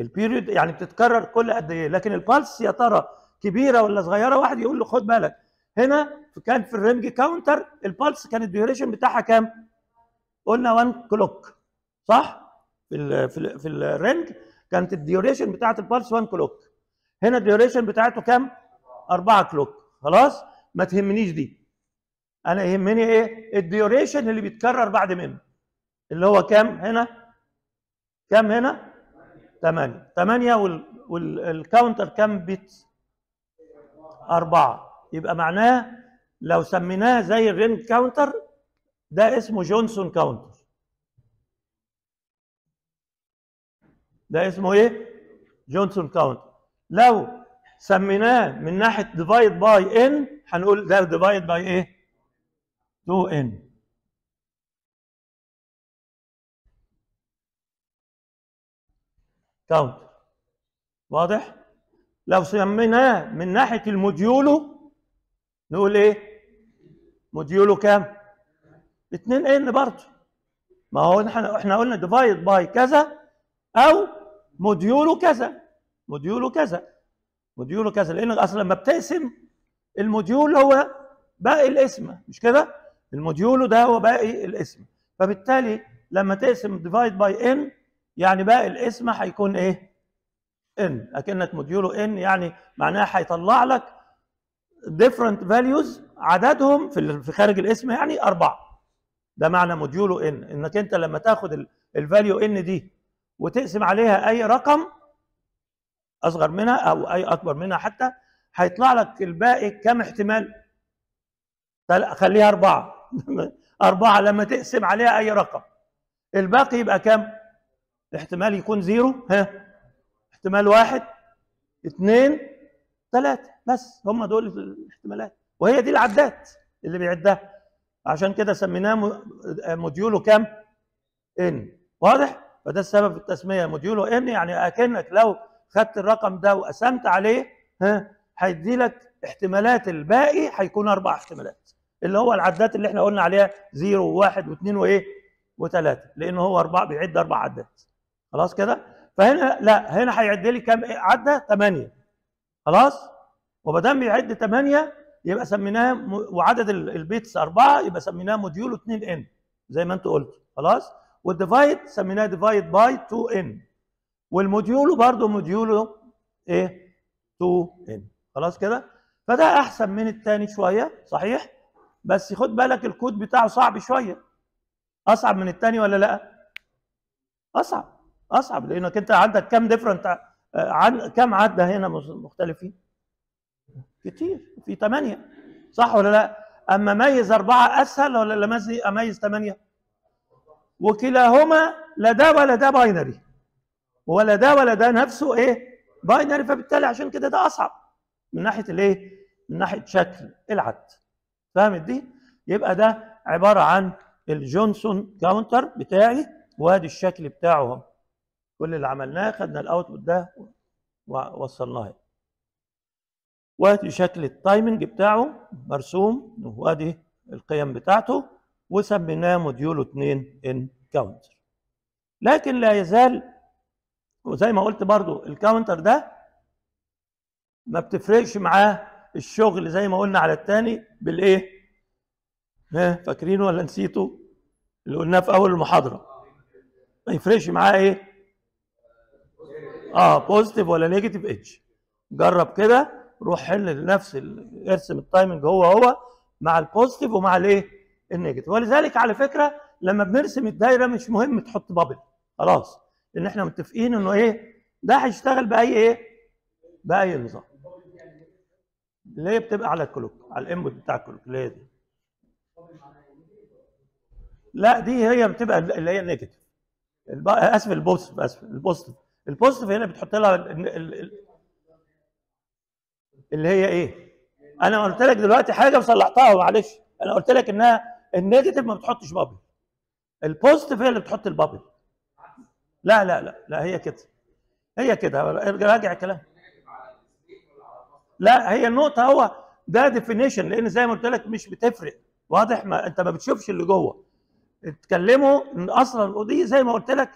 ال period يعني بتتكرر كل قد إيه. لكن ال pulse يا ترى كبيرة ولا صغيرة واحد يقول له خد بالك. هنا كان في ال ring counter ال pulse كان ال duration بتاعها كام؟ قلنا 1 clock صح؟ في ال في ال في ال ring كانت ال duration بتاعت ال pulse 1 clock هنا ال duration بتاعته كام؟ 4 clock خلاص؟ ما تهمنيش دي. أنا يهمني إيه؟ ال duration اللي بيتكرر بعد منه اللي هو كام؟ هنا. كام هنا؟ 8 8 وال counter كام bit أربعة. يبقى معناه لو سميناه زي ال ring counter ده اسمه Johnson counter ده اسمه إيه؟ Johnson counter لو سميناه من ناحية divide by n هنقول ده divide by إيه؟ 2 n counter واضح؟ لو سميناه من ناحية ال modulo نقول إيه؟ modulo كام؟ 2 n برضه. ما هو إحنا إحنا قلنا divide by كذا أو modulo كذا. modulo كذا. modulo كذا لأن أصلا لما بتقسم ال modulo هو باقي القسمة مش كده؟ ال modulo ده هو باقي القسمة. فبالتالي لما تقسم divide by n يعني باقي القسمة هيكون إيه؟ n أكنك modulo n يعني معناها هيطلع لك different values عددهم في خارج القسمة يعني أربعة. ده معنى modulo n إنك أنت لما تاخد ال value n دي وتقسم عليها أي رقم أصغر منها أو أي أكبر منها حتى هيطلع لك الباقي كم احتمال؟ خليها أربعة. أربعة لما تقسم عليها أي رقم. الباقي يبقى كم؟ احتمال يكون zero. ها؟ احتمال واحد اثنين ثلاثة بس هم دول الاحتمالات وهي دي العدات اللي بيعدها عشان كده سميناه modulo كام؟ n واضح؟ فده السبب في التسمية modulo n يعني أكنك لو خدت الرقم ده وقسمت عليه ها هيدي لك احتمالات الباقي هيكون أربع احتمالات اللي هو العدات اللي إحنا قلنا عليها zero وواحد واثنين وإيه؟ وثلاثة لأنه هو أربعة بيعد أربع عدات خلاص كده؟ فهنا لا هنا هيعد لي كام؟ عدة؟ ثمانية خلاص؟ وما دام بيعد ثمانية يبقى سميناه وعدد ال bits أربعة يبقى سميناه modulo 2 n زي ما أنتوا قلتوا خلاص؟ وال divide سميناه divide by 2 n وال modulo برضه modulo إيه؟ 2 n خلاص كده؟ فده أحسن من الثاني شوية صحيح؟ بس خد بالك الكود بتاعه صعب شوية. أصعب من الثاني ولا لأ؟ أصعب. أصعب لأنك أنت عندك كام different عن كام عده هنا مختلفين؟ كتير في ثمانيه صح ولا لا؟ أما ميز أربعة أسهل ولا اميز ثمانيه وكلاهما لا ده ولا ده binary ولا ده ولا ده نفسه إيه؟ binary فبالتالي عشان كده ده أصعب. من ناحية الإيه؟ من ناحية شكل العد. فهمت دي؟ يبقى ده عبارة عن ال Johnson counter بتاعي وادي الشكل بتاعه كل اللي عملناه خدنا ال output ده ووصلناه. وادي شكل ال timing بتاعه مرسوم وادي القيم بتاعته وسميناه modulo 2 n counter لكن لا يزال وزي ما قلت برضو ال counter ده ما بتفرقش معاه الشغل زي ما قلنا على الثاني بالايه؟ ها فاكرينه ولا نسيتوا اللي قلناه في أول المحاضرة. ما يفرقش معاه إيه؟ آه positive ولا negative edge جرب كده روح حل نفس ارسم ال timing هو هو مع ال positive ومع الايه ال negative ولذلك على فكرة لما بنرسم الدايرة مش مهم تحط bubble خلاص. لأن إحنا متفقين إنه إيه؟ ده هيشتغل بأي إيه؟ بأي نظام. اللي هي بتبقى على ال clock؟ على ال input بتاع ال clock. اللي هي دي؟ لا دي هي بتبقى اللي هي ال negative آسف البوزيتيف آسف البوزيتيف البوزيتيف هنا بتحط لها اللي هي إيه؟ أنا قلت لك دلوقتي حاجة وصلحتها معلش أنا قلت لك إنها النيجاتيف ما بتحطش bubble ال positive هي اللي بتحط ال bubble لا لا لا لا هي كده. هي كده. راجع الكلام. لا هي النقطة هو ده definition لأن زي ما قلت لك مش بتفرق. واضح؟ ما أنت ما بتشوفش اللي جوه. اتكلموا أصلا ودي زي ما قلت لك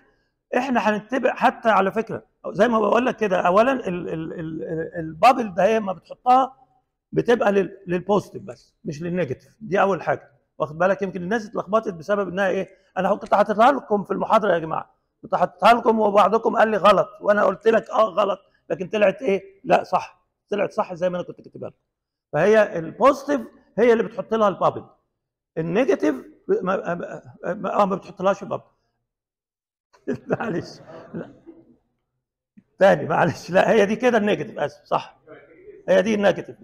إحنا هنتبع حتى على فكرة زي ما بقول لك كده اولا ال ال ال ال bubble ده هي ما بتحطها بتبقى لل positive بس مش لل negative دي أول حاجة. واخد بالك؟ يمكن الناس اتلخبطت بسبب إنها إيه أنا كنت حاططها لكم في المحاضرة يا جماعة كنت حاططها لكم وبعضكم قال لي غلط وأنا قلت لك آه غلط لكن طلعت إيه؟ لا صح طلعت صح زي ما أنا كنت كاتبها لكم. فهي ال positive هي اللي بتحط لها ال bubble. ال negative ما, ما بتحطلهاش ال bubble. معلش. لا. تاني معلش. لا هي دي كده ال negative آسف صح. هي دي ال negative.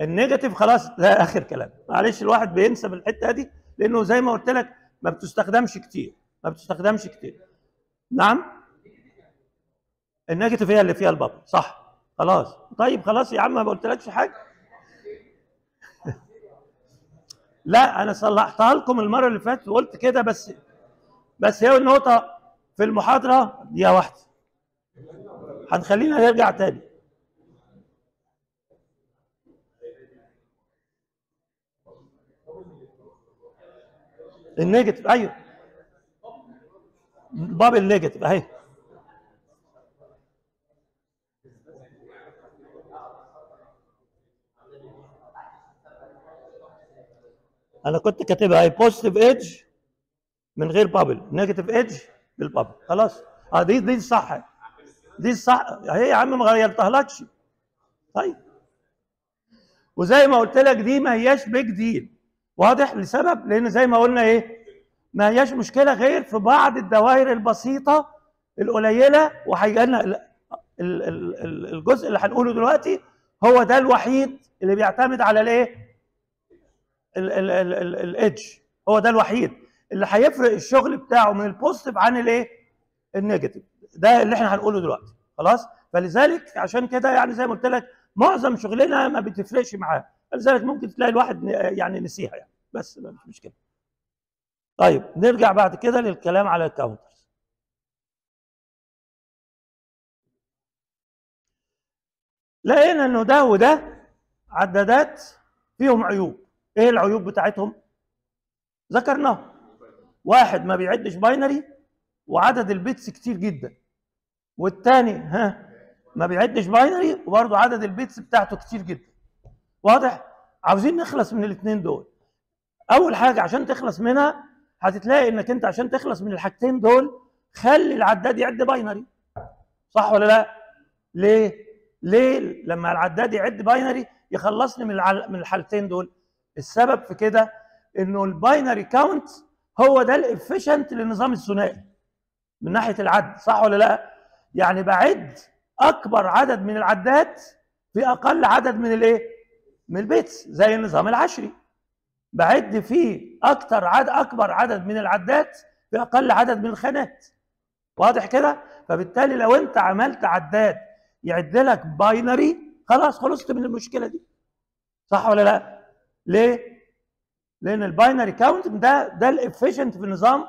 ال negative خلاص ده آخر كلام. معلش الواحد بينسى بالحتة دي لأنه زي ما قلت لك ما بتستخدمش كتير. ما بتستخدمش كتير. نعم؟ ال negative هي اللي فيها ال bubble صح. خلاص. طيب خلاص يا عم ما قلتلكش حاجة. لا أنا صلحتها لكم المرة اللي فاتت وقلت كده بس بس هي النقطة في المحاضرة دقيقه واحدة هنخلينا نرجع تاني. ال negative أيوه. باب ال negative أهي. أنا كنت كاتبها اهي positive edge من غير bubble negative edge بالبابل خلاص. آه دي دي الصح دي الصح اهي يا عم ما غيرتهالكش طيب. وزي ما قلت لك دي ما هياش بيج ديل واضح لسبب؟ لأن زي ما قلنا إيه؟ ما هياش مشكلة غير في بعض الدوائر البسيطة القليلة وهيجي لنا ال- ال- ال- ال- الجزء اللي هنقوله دلوقتي هو ده الوحيد اللي بيعتمد على الإيه؟ الايدج هو ده الوحيد. اللي هيفرق الشغل بتاعه من ال positive عن الايه؟ ال negative. ده اللي إحنا هنقوله دلوقتي. خلاص؟ فلذلك عشان كده يعني زي ما قلت لك معظم شغلنا ما بتفرقش معاه. لذلك ممكن تلاقي الواحد يعني نسيها يعني. بس مش مشكلة. طيب نرجع بعد كده للكلام على ال counters لقينا إنه ده وده عدادات فيهم عيوب. إيه العيوب بتاعتهم؟ ذكرناها واحد ما بيعدش binary وعدد ال bits كتير جدا. والتاني ها ما بيعدش binary وبرضه عدد ال bits بتاعته كتير جدا. واضح؟ عاوزين نخلص من الاثنين دول. أول حاجة عشان تخلص منها هتتلاقي إنك أنت عشان تخلص من الحاجتين دول خلي العداد يعد binary صح ولا لأ؟ ليه؟ ليه لما العداد يعد binary يخلصني من. من الحالتين دول؟ السبب في كده إنه ال binary count هو ده ال efficient للنظام الثنائي من ناحية العد صح ولا لا؟ يعني بعد أكبر عدد من العدات في أقل عدد من الإيه؟ من ال bits زي النظام العشري. بعد فيه أكتر عدد أكبر عدد من العدات في أقل عدد من الخانات. واضح كده؟ فبالتالي لو أنت عملت عداد يعد لك binary خلاص خلصت من المشكلة دي. صح ولا لا؟ ليه؟ لأن ال binary count ده ده ال efficient في النظام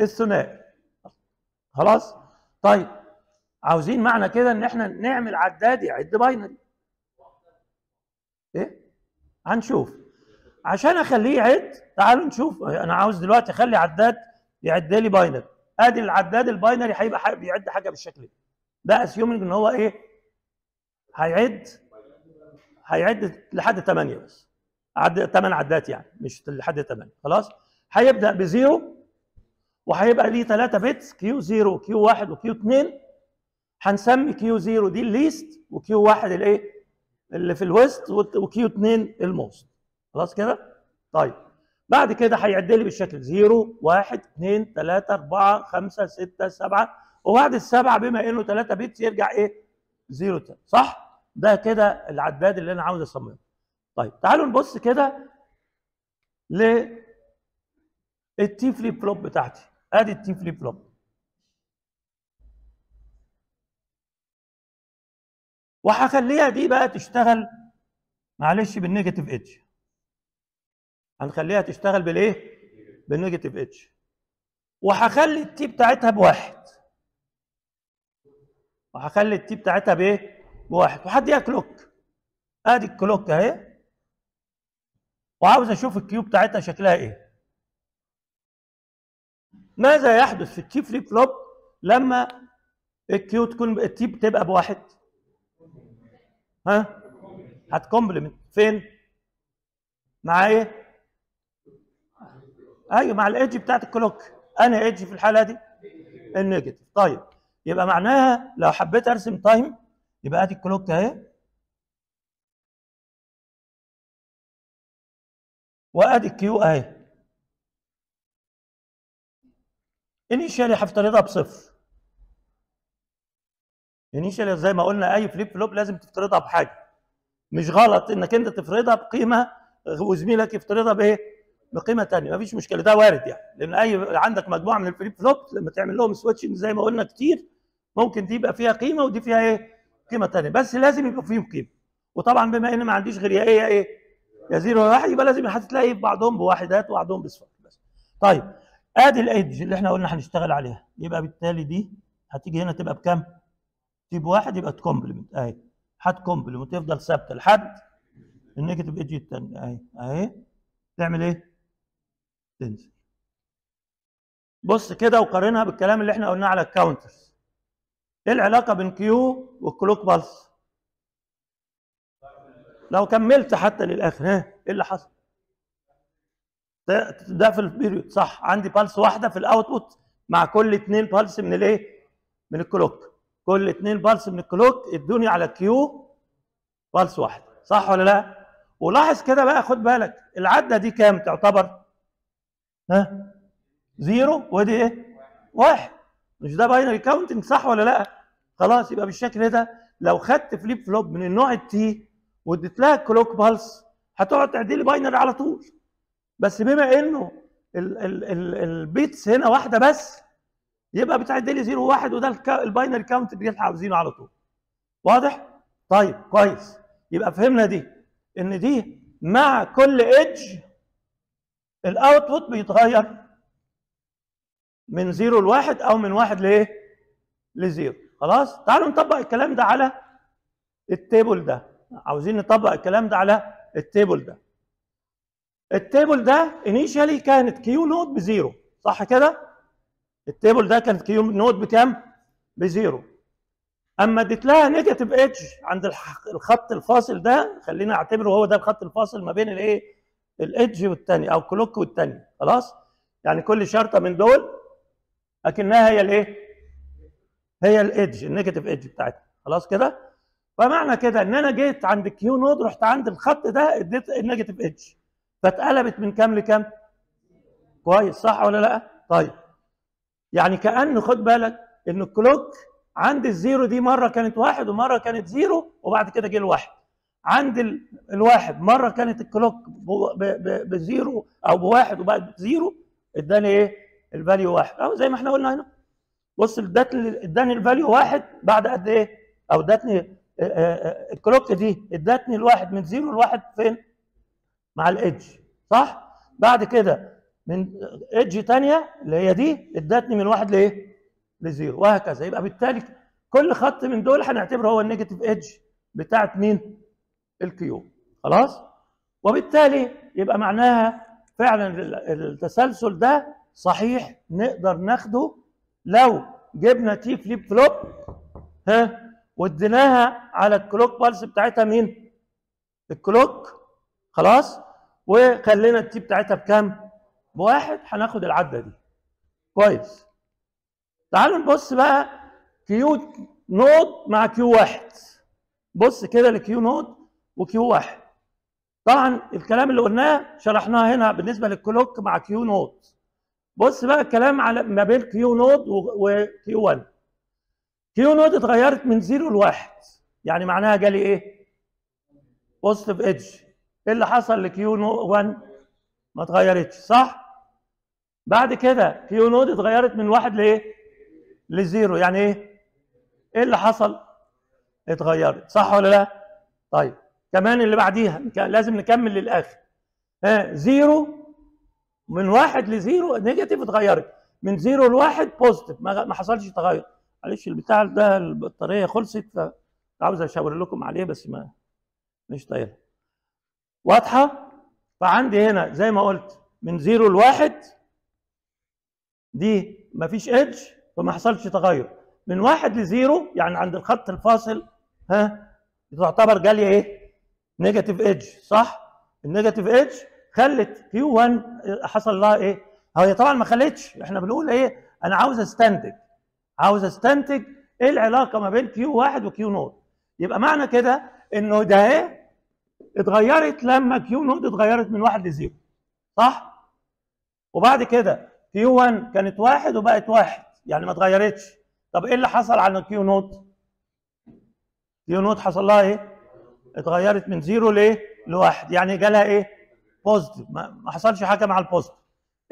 الثنائي. خلاص؟ طيب عاوزين معنى كده إن إحنا نعمل عداد يعد binary إيه؟ هنشوف. عشان أخليه يعد تعالوا نشوف. أنا عاوز دلوقتي أخلي عداد يعد لي binary أدي العداد ال binary هيبقى بيعد حاجة بالشكل ده. ده assuming إن هو إيه؟ هيعد هيعد لحد 8 بس. عد 8 عدات يعني مش لحد 8 خلاص؟ هيبدأ ب zero وهيبقى ليه 3 bits Q 0 و Q 1 و Q 2 هنسمي Q 0 دي ال least و Q 1 الايه؟ اللي في الويست و Q 2 ال most. خلاص كده؟ طيب. بعد كده هيعد لي بالشكل 0 1 2 3 4 5 6 7 وبعد السبعة بما إنه 3 bits يرجع إيه؟ 0 تاني. صح؟ ده كده العداد اللي أنا عاوز اصممه طيب تعالوا نبص كده ل ال T flip flop بتاعتي. ادي ال T flip flop. وهخليها دي بقى تشتغل معلش بال negative edge هنخليها تشتغل بالايه؟ بال negative edge وهخلي ال T بتاعتها بواحد. وهخلي ال T بتاعتها بايه؟ بواحد. وهديها clock ادي ال clock اهي. وعاوز أشوف ال Q بتاعتها شكلها إيه. ماذا يحدث في ال T flip flop لما ال Q تكون ال T بتبقى بواحد؟ ها؟ هت complement فين؟ مع إيه؟ أيوه مع ال edge بتاعت ال clock. أنهي edge في الحالة دي؟ ال negative. طيب يبقى معناها لو حبيت أرسم time يبقى أدي ال clock أهي. وآدي ال Q اهي initially هفترضها بصفر. initially زي ما قلنا أي flip flop لازم تفترضها بحاجة. مش غلط إنك أنت تفرضها بقيمة وزميلك يفترضها بإيه؟ بقيمة ثانية مفيش مشكلة ده وارد يعني. لأن أي عندك مجموعة من ال flip flop لما تعمل لهم switching زي ما قلنا كتير ممكن دي يبقى فيها قيمة ودي فيها إيه؟ قيمة ثانية بس لازم يبقى فيهم قيمة. وطبعا بما إن ما عنديش غير يا إيه يا إيه؟ يا واحد يبقى لازم هتلاقي بعضهم بواحدات وبعضهم بصفر بس. طيب آدي ال edge اللي إحنا قلنا هنشتغل عليها. يبقى بالتالي دي هتيجي هنا تبقى بكام؟ تجيب واحد يبقى ت complement أهي هت complement تفضل ثابته لحد ال negative edge الثانية أهي أهي. تعمل إيه؟ تنزل. بص كده وقارنها بالكلام اللي إحنا قلناه على ال counters إيه العلاقة بين Q وال clock pulse لو كملت حتى للآخر ها إيه اللي حصل؟ ده في ال period صح. عندي pulse واحدة في ال output مع كل اثنين pulse من الإيه؟ من ال clock كل اثنين pulse من ال clock ادوني على Q pulse واحدة صح ولا لا؟ ولاحظ كده بقى خد بالك العدة دي كام تعتبر؟ ها zero ودي إيه؟ واحد. مش ده binary counting صح ولا لا؟ خلاص يبقى بالشكل ده لو خدت flip flop من النوع ال T واديت لها clock pulse هتقعد تعدي لي binary على طول. بس بما إنه ال ال ال ال bits هنا واحدة بس يبقى بتعد لي 0 1 وده ال binary count اللي إحنا عاوزينه على طول. واضح؟ طيب كويس. يبقى فهمنا دي إن دي مع كل edge ال output بيتغير من 0 لواحد أو من واحد لإيه؟ ل zero. خلاص؟ تعالوا نطبق الكلام ده على ال table ده. عاوزين نطبق الكلام ده على ال table ده. ال table ده initially كانت Q node ب zero صح كده؟ ال table ده كانت Q node بكام؟ ب zero. أما اديت لها negative edge عند الخط الفاصل ده خلينا أعتبره هو ده الخط الفاصل ما بين الإيه؟ ال edge والتاني أو clock والتاني خلاص؟ يعني كل شرطة من دول اكنها هي الإيه؟ هي ال edge ال negative edge بتاعتها خلاص كده؟ فمعنى كده إن أنا جيت عند Q node رحت عند الخط ده اديت ال negative edge فاتقلبت من كام لكام؟ كويس صح ولا لأ؟ طيب. يعني كأن خد بالك إن ال clock عند ال zero دي مرة كانت واحد ومرة كانت zero وبعد كده جه الواحد. عند ال- الواحد مرة كانت ال clock ب zero أو بواحد وبقت ب zero اداني إيه؟ ال value واحد. أو زي ما إحنا قلنا هنا. بص ادتني اداني ال value واحد بعد قد إيه؟ أو ادتني ال clock دي ادتني الواحد من zero لواحد فين؟ مع ال edge صح؟ بعد كده من edge تانية اللي هي دي ادتني من واحد لإيه؟ ل zero وهكذا. يبقى بالتالي كل خط من دول هنعتبره هو ال negative edge بتاعت مين؟ ال Q خلاص؟ وبالتالي يبقى معناها فعلا ال- التسلسل ده صحيح نقدر ناخده لو جبنا T flip flop ها؟ واديناها على ال clock pulse بتاعتها مين؟ ال clock خلاص؟ وخلينا ال T بتاعتها بكام؟ بواحد. هناخد العدة دي. كويس. تعالوا نبص بقى Q node مع Q واحد. بص كده ل Q node و Q واحد. طبعا الكلام اللي قلناه شرحناه هنا بالنسبة لل clock مع Q node. بص بقى الكلام على ما بين Q node و Q 1 Q node اتغيرت من 0 لواحد. يعني معناها جالي إيه؟ positive edge إيه اللي حصل ل Q نو 1 ما اتغيرتش صح؟ بعد كده Q node اتغيرت من واحد لإيه؟ ل zero. يعني إيه؟ إيه اللي حصل؟ اتغيرت صح ولا لا؟ طيب كمان اللي بعديها لازم نكمل للآخر. ها zero من واحد ل zero negative اتغيرت. من zero لواحد positive ما حصلش تغير. معلش البتاع ده البطارية خلصت فعاوز أشاور لكم عليه بس ما مش طايرها واضحة فعندي هنا زي ما قلت من zero لواحد دي مفيش edge فما حصلش تغير من واحد ل zero يعني عند الخط الفاصل ها تعتبر جالي إيه؟ negative edge صح؟ ال negative edge خلت Q 1 حصل لها إيه؟ هي طبعا ما خلتش إحنا بنقول إيه؟ أنا عاوز أستنتج عاوز استنتج إيه العلاقة ما بين Q 1 و Q naught يبقى معنى كده إنه ده إيه؟ اتغيرت لما Q naught اتغيرت من واحد ل zero صح؟ وبعد كده Q 1 كانت واحد وبقت واحد يعني ما اتغيرتش طب إيه اللي حصل على Q naught؟ Q naught حصل لها إيه؟ اتغيرت من zero لإيه؟ لواحد يعني جالها إيه؟ positive ما حصلش حاجة مع ال positive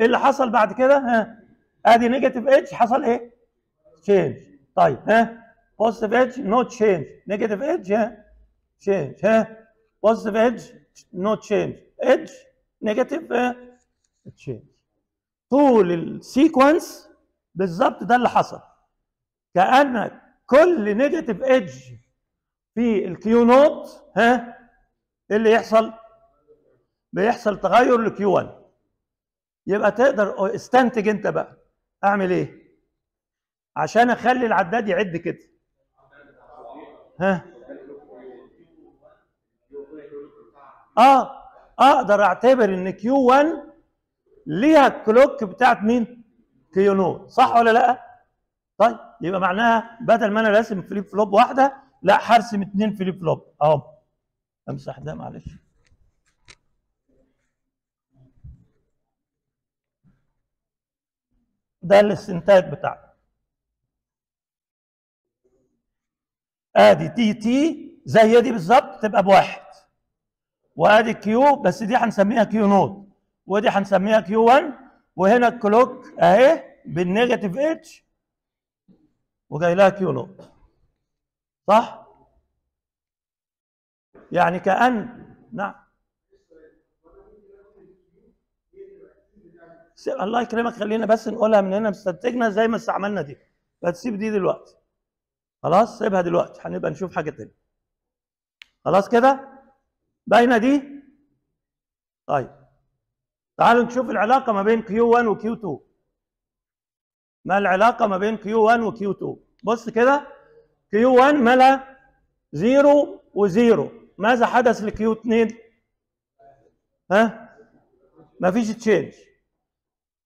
إيه اللي حصل بعد كده؟ ها أدي negative edge حصل إيه؟ change طيب ها positive edge no change negative edge ها change ها positive edge no change edge negative change طول ال sequence بالظبط ده اللي حصل. كأن كل negative edge في ال Q naught ها إيه اللي يحصل؟ بيحصل تغير ل Q 1 يبقى تقدر استنتج انت بقى. أعمل إيه؟ عشان اخلي العداد يعد كده. ها؟ آه أقدر أعتبر إن Q 1 ليها ال clock بتاعت مين؟ Q naught صح ولا لأ؟ طيب يبقى معناها بدل ما أنا راسم flip flop واحدة لأ هرسم اثنين flip flop. أهو. امسح ده معلش. ده الاستنتاج بتاعنا آدي T T زي دي بالظبط تبقى بواحد. وآدي Q بس دي هنسميها Q naught ودي هنسميها Q 1 وهنا ال clock أهي بال negative edge وجاي لها Q naught صح؟ يعني كأن نعم. الله يكرمك خلينا بس نقولها من هنا مستنتجنا زي ما استعملنا دي. فتسيب دي دلوقتي. خلاص سيبها دلوقتي هنبقى نشوف حاجة تانية. خلاص كده؟ باينة دي؟ طيب. تعالوا نشوف العلاقة ما بين كيو 1 وكيو 2 ما العلاقة ما بين Q 1 و Q 2 بص كده. Q 1 ملا 0 و0 ماذا حدث ل Q 2 ها؟ مفيش change.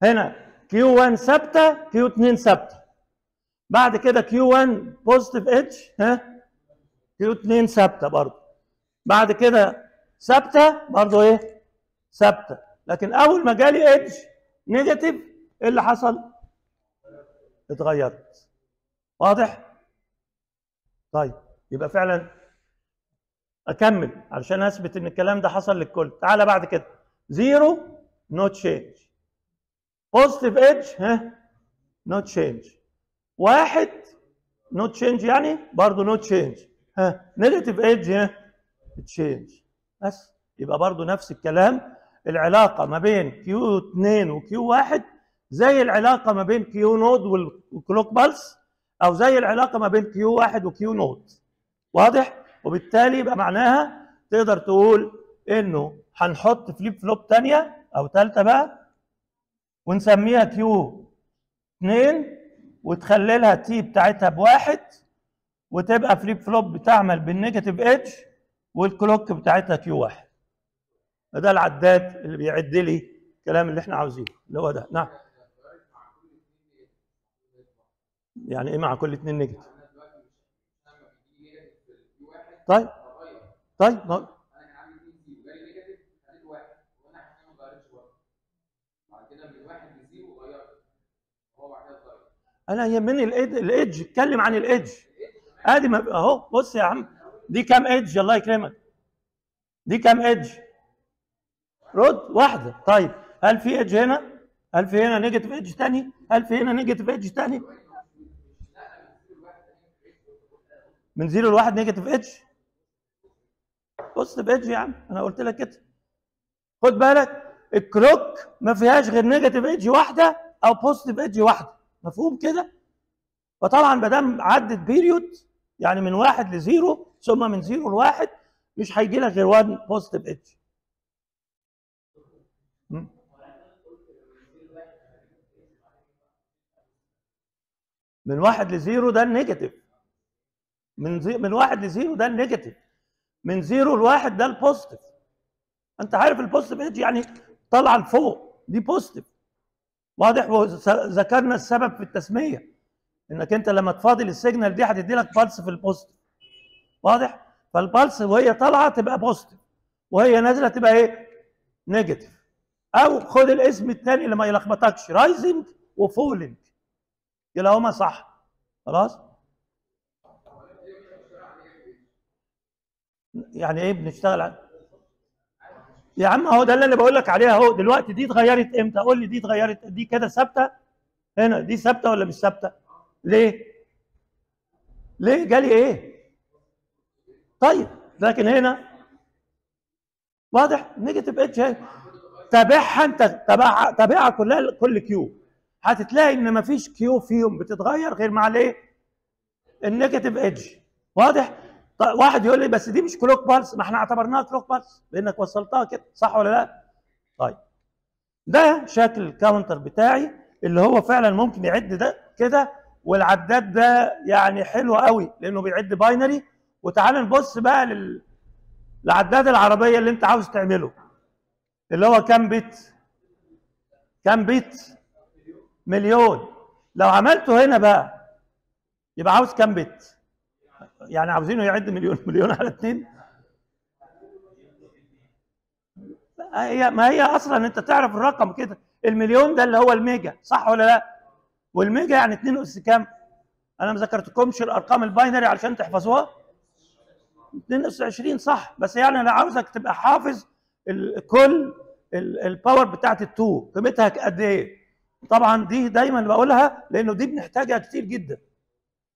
هنا Q 1 ثابتة Q 2 ثابتة. بعد كده Q 1 positive edge ها؟ Q 2 ثابته برضه. بعد كده ثابته برضه إيه؟ ثابته لكن أول ما جالي edge negative إيه اللي حصل؟ اتغيرت. واضح؟ طيب يبقى فعلا أكمل علشان أثبت إن الكلام ده حصل للكل. تعالى بعد كده. zero no change positive edge ها؟ no change واحد no change يعني برضه no change ها negative edge ها change بس يبقى برضه نفس الكلام. العلاقة ما بين Q 2 و Q 1 زي العلاقة ما بين Q naught وال clock pulse أو زي العلاقة ما بين Q 1 و Q naught واضح؟ وبالتالي يبقى معناها تقدر تقول إنه هنحط flip flop ثانية أو ثالثه بقى ونسميها Q 2 وتخلي لها T بتاعتها بواحد وتبقى flip flop بتعمل بال negative edge وال clock بتاعتها Q 1 ده العداد اللي بيعد لي الكلام اللي إحنا عاوزينه. اللي هو ده. نعم. يعني إيه مع كل اتنين negative طيب. طيب طيب. أنا يهمني ال edge اتكلم عن ال edge ادي ما اهو بص يا عم. دي كام edge الله يكرمك. دي كام edge رد واحدة. طيب هل في edge هنا؟ هل في هنا negative edge تاني؟ هل في هنا negative edge تاني؟ من zero لواحد negative edge بص ب edge يا عم أنا قلت لك كده. خد بالك ال clock ما فيهاش غير negative edge واحدة أو positive edge واحدة. مفهوم كده؟ فطبعا ما دام عدت period يعني من واحد ل zero ثم من zero لواحد مش هيجي لك غير 1 positive edge من واحد ل zero ده ال negative من زي... من واحد ل zero ده ال negative من zero لواحد ده ال positive انت عارف ال positive edge يعني طالعه لفوق دي positive واضح وذكرنا السبب في التسمية إنك أنت لما تفاضل ال signal دي هتدي لك pulse في ال positive واضح؟ فال pulse وهي طالعة تبقى positive وهي نازلة تبقى إيه؟ negative أو خد الاسم الثاني اللي ما يلخبطكش rising و falling كلاهما صح. خلاص؟ يعني إيه بنشتغل على يا عم اهو ده اللي أنا بقول لك عليها اهو. دلوقتي دي اتغيرت إمتى؟ قول لي دي اتغيرت. دي كده ثابتة؟ هنا دي ثابتة ولا مش ثابتة؟ ليه؟ ليه؟ جالي إيه؟ طيب لكن هنا واضح؟ negative edge اهي تابعها أنت. تابعها تابعها كلها كل Q. هتتلاقي إن مفيش Q فيهم بتتغير غير مع الإيه؟ ال negative edge. واضح؟ طيب واحد يقول لي بس دي مش clock pulse ما إحنا اعتبرناها clock pulse لانك وصلتها كده صح ولا لا؟ طيب ده شكل ال counter بتاعي اللي هو فعلا ممكن يعد ده كده والعداد ده يعني حلو قوي لأنه بيعد binary. وتعال نبص بقى لل... لعداد العربية اللي انت عاوز تعمله اللي هو كام bit كام bit مليون. لو عملته هنا بقى يبقى عاوز كام bit يعني عاوزينه يعد مليون مليون على اتنين؟ هي ما هي أصلا أنت تعرف الرقم كده. المليون ده اللي هو ال mega صح ولا لا؟ وال mega يعني 2 اس كام؟ أنا ما ذكرتكمش الأرقام ال binary علشان تحفظوها. 2 اس 20 صح. بس يعني أنا عاوزك تبقى حافظ كل ال- ال power بتاعت ال two. قيمتها قد إيه؟ طبعا دي دايما بقولها لأنه دي بنحتاجها كتير جدا.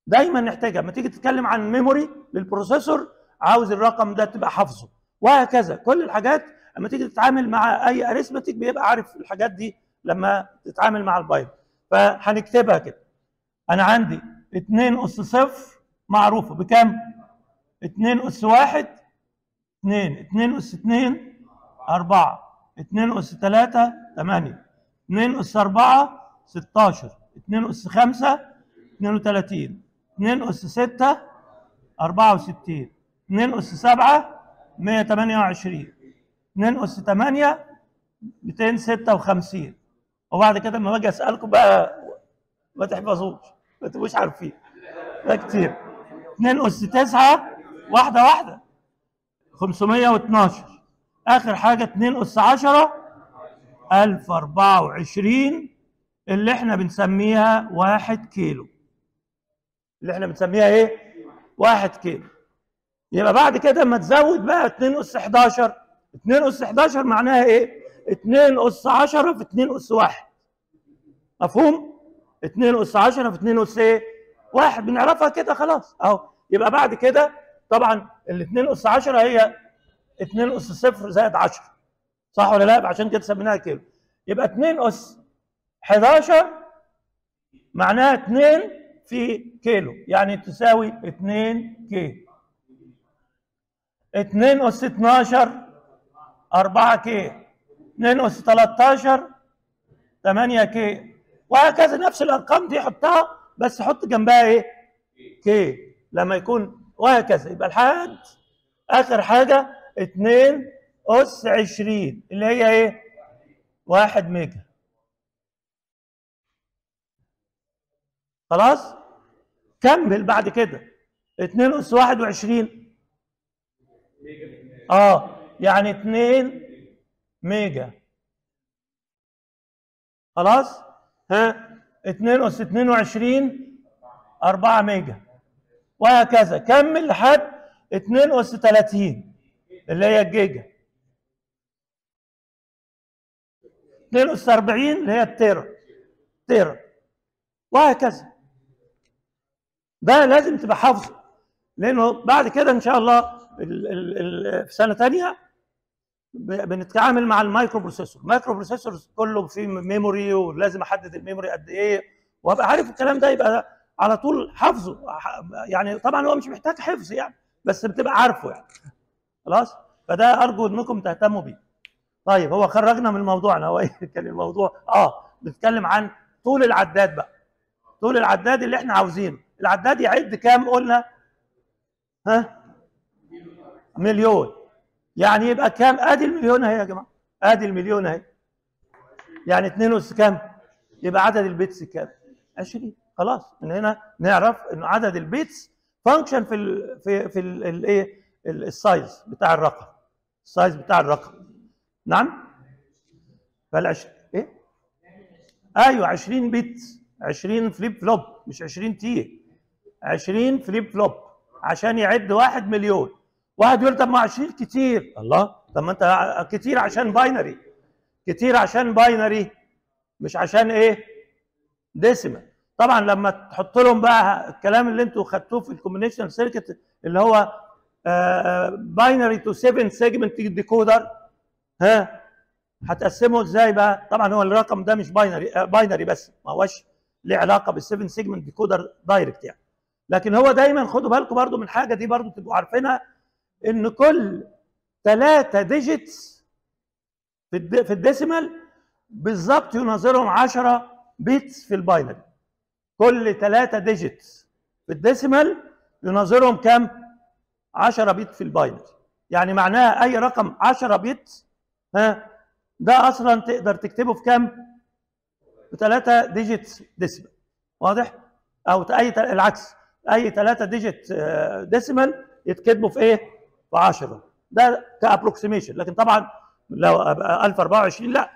دايما نحتاجها. لما تيجي تتكلم عن memory لل processor عاوز الرقم ده تبقى حافظه. وهكذا. كل الحاجات لما تيجي تتعامل مع أي arithmetic بيبقى عارف الحاجات دي لما تتعامل مع البايت فهنكتبها كده. أنا عندي 2 أس صفر معروفة. بكام؟ 2 أس 1 2 2 أس 2 4 2 أس 3 8 2 أس 4 16 2 أس 5 32 2 أس 6 64 2 أس 7 128 2 اس 8 256 وبعد كده لما باجي أسألكم بقى ما تحفظوش ما تبقوش عارفين. ده كتير. 2 أس 9 واحدة واحدة. 512 آخر حاجة 2 أس 10 1024 اللي إحنا بنسميها 1 كيلو. اللي إحنا بنسميها إيه؟ 1 كيلو. يبقى بعد كده أما تزود بقى 2 اس 11 2 اس 11 معناها إيه؟ 2 اس 10 في 2 اس 1 مفهوم؟ 2 اس 10 في 2 اس إيه؟ واحد. بنعرفها كده خلاص. أهو. يبقى بعد كده طبعا ال 2 اس 10 هي 2 اس 0 زائد 10 صح ولا لا؟ عشان كده سميناها كيلو. يبقى 2 اس 11 معناها 2 في كيلو يعني تساوي 2 كيلو 2 اس 12 4 K 2 اس 13 8 K وهكذا نفس الأرقام دي حطها بس حط جنبها إيه؟ K لما يكون وهكذا يبقى لحد آخر حاجة 2 اس 20 اللي هي إيه؟ 1 mega. خلاص؟ كمل بعد كده. 2 اس 21 آه يعني 2 mega. خلاص؟ ها؟ 2 اس 22 4 mega. وهكذا. كمل لحد 2 اس 30 اللي هي الجيجا. 2 اس 40 اللي هي ال tera. tera. وهكذا. ده لازم تبقى حافظه. لأنه بعد كده إن شاء الله ال ال ال في سنة ثانية بنتعامل مع ال microprocessor ال microprocessor كله فيه memory ولازم أحدد ال memory قد إيه وأبقى عارف الكلام ده يبقى على طول حافظه. يعني طبعا هو مش محتاج حفظ يعني بس بتبقى عارفه يعني. خلاص؟ فده أرجو إنكم تهتموا بيه. طيب هو خرجنا من موضوعنا. هو كان الموضوع. آه بنتكلم عن طول العداد بقى. طول العداد اللي إحنا عاوزينه. العداد يعد كام قلنا؟ ها؟ مليون. يعني يبقى كام؟ ادي المليون اهي يا جماعة. ادي المليون اهي. يعني 2 اس كام؟ يبقى عدد ال bits كام؟ 20 خلاص. من هنا نعرف ان عدد ال bits function في ال في في الايه ال size بتاع الرقم. ال size بتاع الرقم. نعم؟ فالعش إيه؟ أيوه 20 bit 20 flip flop مش 20 T. 20 flip flop عشان يعد واحد مليون. واحد يقول طب ما 20 كتير. الله. طب ما انت كتير عشان binary كتير عشان binary مش عشان إيه؟ decimal طبعا لما تحط لهم بقى الكلام اللي أنتوا خدتوه في ال combination circuit اللي هو binary to 7 segment decoder ها؟ هتقسمه إزاي بقى؟ طبعا هو الرقم ده مش binary binary بس ما هوش ليه علاقة بال 7 segment decoder direct يعني. لكن هو دايما خدوا بالكم برضو من حاجة دي برضو تبقوا عارفينها إن كل ثلاثة digits في في ال decimal بالظبط يناظرهم 10 bits في ال binary. كل ثلاثة digits في ال decimal يناظرهم كام؟ 10 bit في ال binary. يعني معناها أي رقم 10 bit ها ده أصلا تقدر تكتبه في كام؟ بثلاثة digits decimal واضح؟ أو أي العكس. اي ثلاثة digit decimal يتكتبوا في إيه؟ في 10 ده ك approximation لكن طبعا لو أبقى 1024 لا.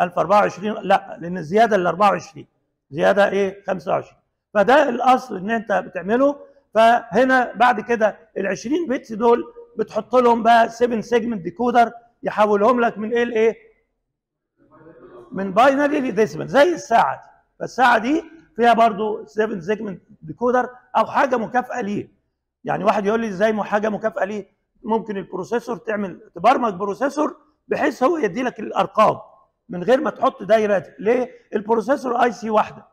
1024 لا. لأن الزياده ال 24 زيادة إيه؟ 25 فده الأصل إن أنت بتعمله. فهنا بعد كده ال 20 bits دول بتحط لهم بقى 7 segment decoder يحولهم لك من إيه لإيه؟ من binary ل decimal. زي الساعة دي. فالساعة دي فيها برضو 7 segment decoder أو حاجة مكافأة ليه. يعني واحد يقول لي إزاي حاجة مكافأة ليه؟ ممكن ال processor تعمل تبرمج processor بحيث هو يدي لك الأرقام من غير ما تحط دايرة. ليه؟ ال processor IC واحدة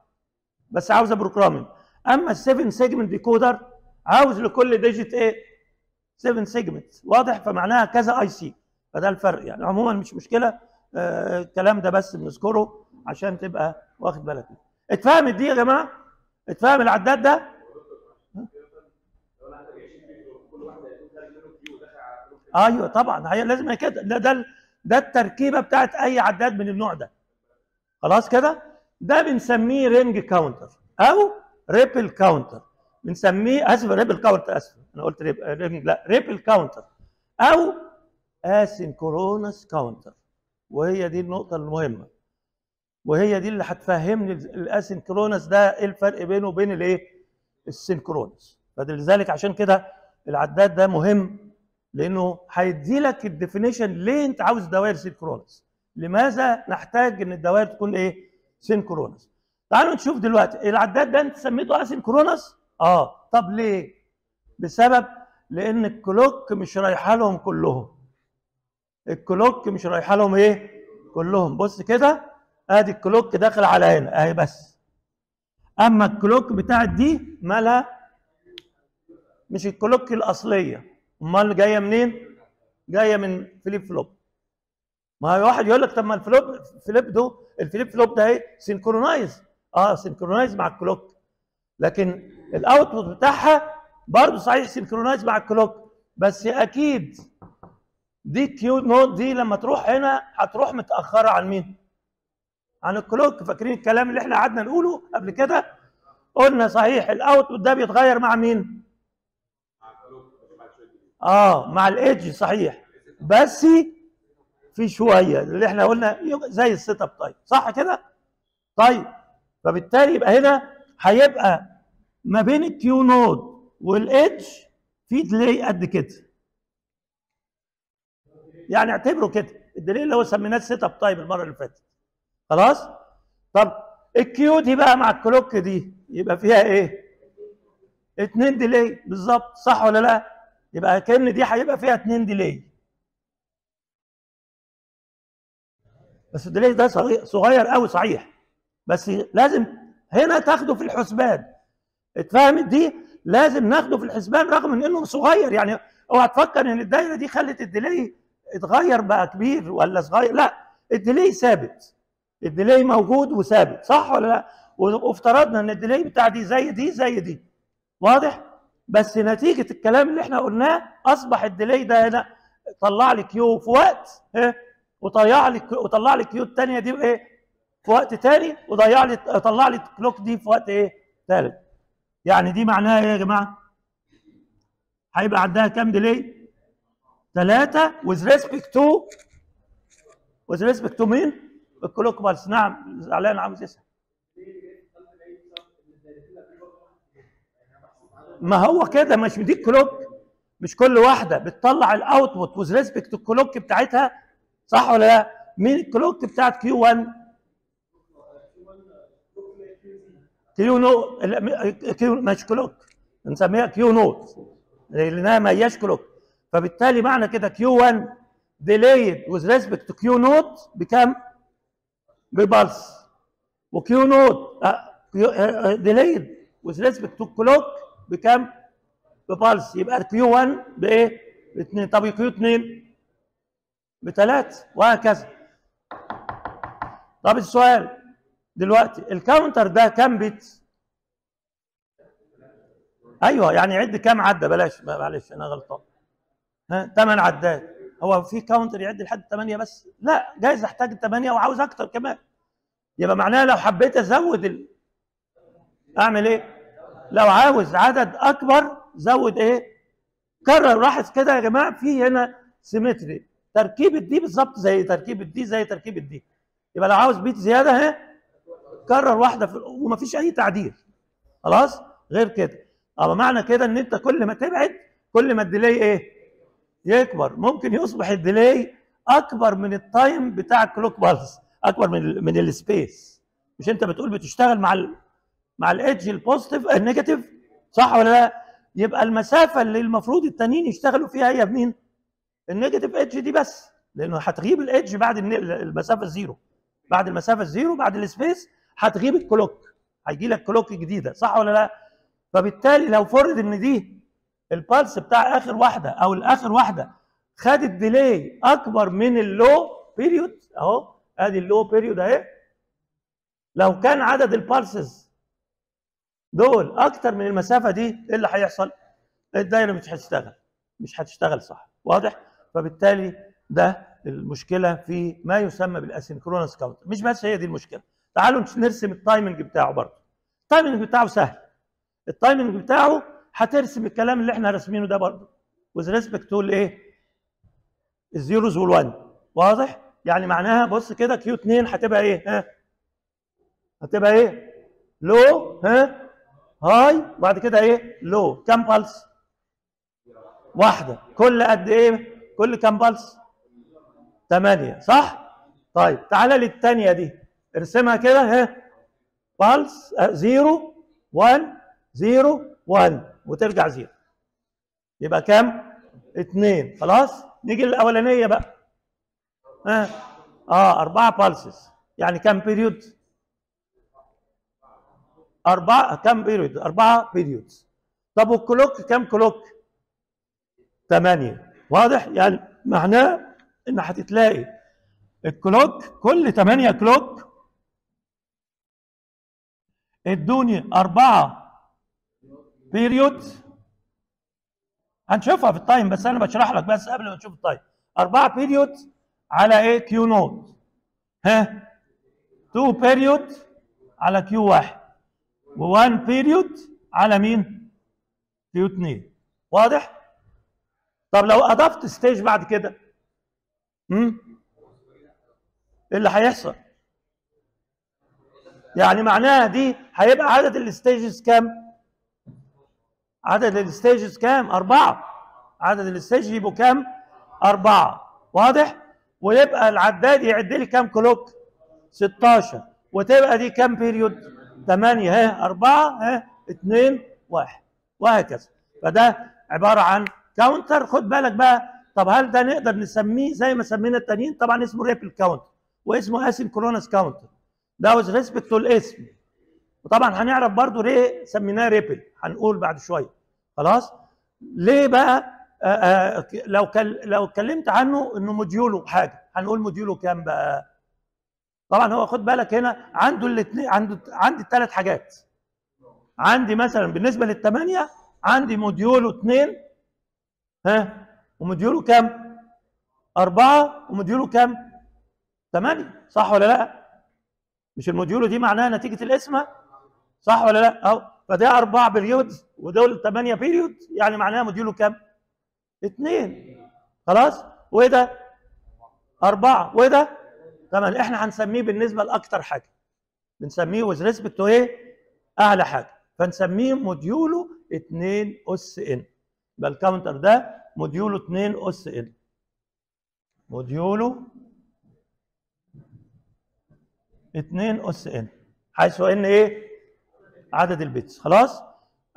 بس عاوزة programming أما ال7 segment decoder عاوز لكل digit إيه 7 segment واضح؟ فمعناها كذا IC فده الفرق. يعني عموما مش مشكلة. آه الكلام ده بس بنذكره عشان تبقى واخد بالك. منه. اتفهمت دي يا جماعة؟ اتفهم العداد ده؟ أيوه طبعا هي لازم كده ده ده ده التركيبة بتاعت أي عداد من النوع ده. خلاص كده؟ ده بنسميه ring counter أو ripple counter. بنسميه آسف ripple counter آسف أنا قلت ring لا ripple counter أو asynchronous counter. وهي دي النقطة المهمة. وهي دي اللي هتفهمني ال asynchronous ده إيه الفرق بينه وبين الإيه؟ ال synchronous. فلذلك عشان كده العداد ده مهم لأنه هيدي لك ال definition ليه أنت عاوز دوائر synchronous. لماذا نحتاج إن الدوائر تكون إيه؟ synchronous. تعالوا نشوف دلوقتي العداد ده أنت سميته asynchronous آه. طب ليه؟ بسبب لأن ال clock مش رايحة لهم كلهم. ال clock مش رايحة لهم إيه؟ كلهم. بص كده. ادي ال clock داخل على هنا اهي بس. اما ال clock بتاعت دي مالها؟ مش ال clock الاصلية. امال جاية منين؟ جاية من flip flop. ما هو واحد يقول لك طب ما ال flop flip ده ال flip flop ده إيه synchronized. آه synchronized مع ال clock. لكن ال output بتاعها برضه صحيح synchronized مع ال clock. بس أكيد دي Q نوت دي لما تروح هنا هتروح متأخرة عن مين؟ عن ال clock فاكرين الكلام اللي إحنا قعدنا نقوله قبل كده؟ قلنا صحيح ال output ده بيتغير مع مين؟ آه مع ال edge صحيح بس في شوية اللي إحنا قلنا زي ال setup time صح كده؟ طيب فبالتالي يبقى هنا هيبقى ما بين ال Q naught وال edge في delay قد كده يعني اعتبره كده ال delay اللي هو سميناه ال setup time المرة اللي فاتت خلاص؟ طب ال Q دي بقى مع ال clock دي يبقى فيها إيه؟ اتنين delay بالظبط صح ولا لأ؟ يبقى كأن دي هيبقى فيها اتنين delay. بس ال delay ده صغير قوي صحيح. بس لازم هنا تاخده في الحسبان. اتفهمت دي؟ لازم ناخده في الحسبان رغم من إنه صغير. يعني اوعى تفكر إن الدايرة دي خلت ال delay اتغير بقى كبير ولا صغير لأ ال delay ثابت. ال delay موجود وثابت صح ولا لا؟ وافترضنا إن ال delay بتاع دي زي دي زي دي. واضح؟ بس نتيجة الكلام اللي إحنا قلناه أصبح ال delay ده هنا طلع لي Q في وقت إيه؟ وطلع لي وطلع لي Q الثانية دي إيه؟ في وقت تاني وضيع لي طلع لي ال clock دي في وقت إيه؟ ثالث يعني دي معناها إيه يا جماعة؟ هيبقى عندها كام delay؟ ثلاثة with respect to with respect to مين؟ ال clock pulse نعم زعلان عاوز يسأل ما هو كده؟ مش دي ال clock مش كل واحدة بتطلع ال output respect to ال clock بتاعتها صح ولا لا؟ مين ال clock بتاعت Q 1 Q no Q مش clock بنسميها Q naught لأنها ما هياش clock فبالتالي معنى كده Q 1 delayed with respect to Q naught بكام؟ ب pulse و Q naught. delayed with respect to clock بكام؟ ب pulse يبقى Q 1 بإيه؟ باثنين. طب Q 2 بثلاث. وهكذا. طب السؤال دلوقتي ال counter ده كام bit؟ أيوه يعني عد كام عدى؟ بلاش معلش أنا غلطان. ها 8 عدات. هو في counter يعد لحد 8 بس. لا جايز احتاج 8 وعاوز أكتر كمان. يبقى معناها لو حبيت أزود ال... أعمل إيه؟ لو عاوز عدد أكبر زود إيه؟ كرر لاحظ كده يا جماعة في هنا symmetry تركيبه دي بالظبط زي تركيبه دي زي تركيبه دي يبقى لو عاوز bit زيادة اهي كرر واحدة في ومفيش أي تعديل. خلاص؟ غير كده. آه معنى كده إن أنت كل ما تبعد كل ما ال delay إيه؟ يكبر. ممكن يصبح ال delay أكبر من ال time بتاع ال clock pulse أكبر من من ال space. مش أنت بتقول بتشتغل مع ال مع ال edge ال positive ال negative صح ولا لا؟ يبقى المسافة اللي المفروض التانيين يشتغلوا فيها هي بمين ال negative edge دي بس. لأنه هتغيب ال edge بعد المسافة ال zero. بعد المسافة ال zero بعد ال space هتغيب ال clock. هيجي لك clock جديدة. صح ولا لا؟ فبالتالي لو فرض إن دي ال pulse بتاع آخر واحدة أو الآخر واحدة خدت delay أكبر من ال low period أهو أدي ال low period أهي. لو كان عدد ال pulses دول أكتر من المسافة دي إيه اللي هيحصل؟ الدايره مش هتشتغل. مش هتشتغل صح. واضح؟ فبالتالي ده المشكلة في ما يسمى بال asynchronous counter مش بس هي دي المشكلة. تعالوا نرسم ال timing بتاعه برضه. ال timing بتاعه سهل. ال timing بتاعه هترسم الكلام اللي إحنا راسمينه ده برضه. With respect to الايه؟ ال zeros وال one واضح؟ يعني معناها بص كده كيو 2 هتبقى إيه؟ ها؟ هتبقى إيه؟ لو ها؟ هاي وبعد كده إيه؟ لو كام بالس واحدة. كل قد إيه؟ كل كام بالس 8 صح؟ طيب تعالى للثانيه دي. ارسمها كده ها؟ بالس 0 1 0 1 وترجع 0 يبقى كام؟ 2 خلاص؟ نيجي للأولانية بقى. ها؟ آه أربعة pulses يعني كام period أربعة كام period أربعة periods طب وال clock كام clock ثمانية واضح؟ يعني معناه إن هتتلاقي ال clock كل 8 clock ادوني أربعة period هنشوفها في ال time بس أنا بشرح لك بس قبل ما تشوف ال time أربعة period على إيه Q nought ها 2 period على Q واحد و1 period على مين؟ Q 2 واضح؟ طب لو أضفت stage بعد كده امم إيه اللي هيحصل؟ يعني معناها دي هيبقى عدد ال stages كام؟ عدد ال stages كام؟ أربعة. عدد ال stage يبقوا كام؟ أربعة. واضح؟ ويبقى العداد يعد لي كام clock؟ 16 وتبقى دي كام period؟ 8 ها 4 ها 2 1 وهكذا. فده عبارة عن counter خد بالك بقى. طب هل ده نقدر نسميه زي ما سمينا التانيين؟ طبعا اسمه ripple counter واسمه asynchronous counter ده with respect to الاسم. وطبعا هنعرف برضو ليه سميناه ripple. هنقول بعد شوية. خلاص؟ ليه بقى؟ آآ آآ لو كل لو اتكلمت عنه إنه modulo حاجة. هنقول modulo كام بقى؟ طبعا هو خد بالك هنا عنده الاثنين عنده عندي الثلاث حاجات. عندي مثلا بالنسبة للثمانيه عندي modulo اثنين ها؟ و modulo كام؟ أربعة. و modulo كام؟ ثمانية صح ولا لا؟ مش ال modulo دي معناها نتيجة القسمة صح ولا لا؟ أهو فده أربعة period ودول ثمانية period يعني معناها modulo كام؟ اثنين خلاص؟ وده أربعة وده ثمانية إحنا هنسميه بالنسبة لأكتر حاجة بنسميه with respect to إيه؟ أعلى حاجة فنسميه modulo 2 أس N يبقى ال counter ده modulo 2 أس N modulo 2 أس N حيث إن إيه؟ عدد ال bits. خلاص؟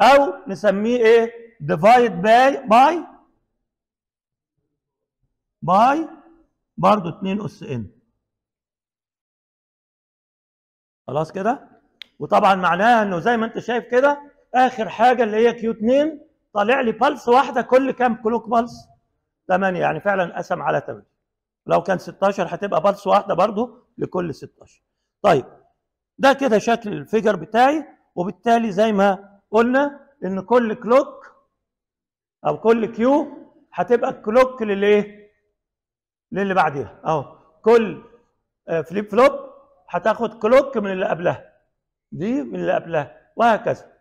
أو نسميه إيه؟ divide by by by برضه 2 أس N خلاص كده؟ وطبعا معناها إنه زي ما أنت شايف كده آخر حاجة اللي هي Q 2 طالع لي pulse واحدة كل كام؟ clock pulse 8 يعني فعلا قسم على 8 لو كان 16 هتبقى pulse واحدة برضو لكل 16 طيب ده كده شكل ال figure بتاعي. وبالتالي زي ما قلنا إن كل clock أو كل Q هتبقى clock للإيه؟ للي بعديها. أهو. كل آه، flip flop هتاخد clock من اللي قبلها. دي من اللي قبلها. وهكذا.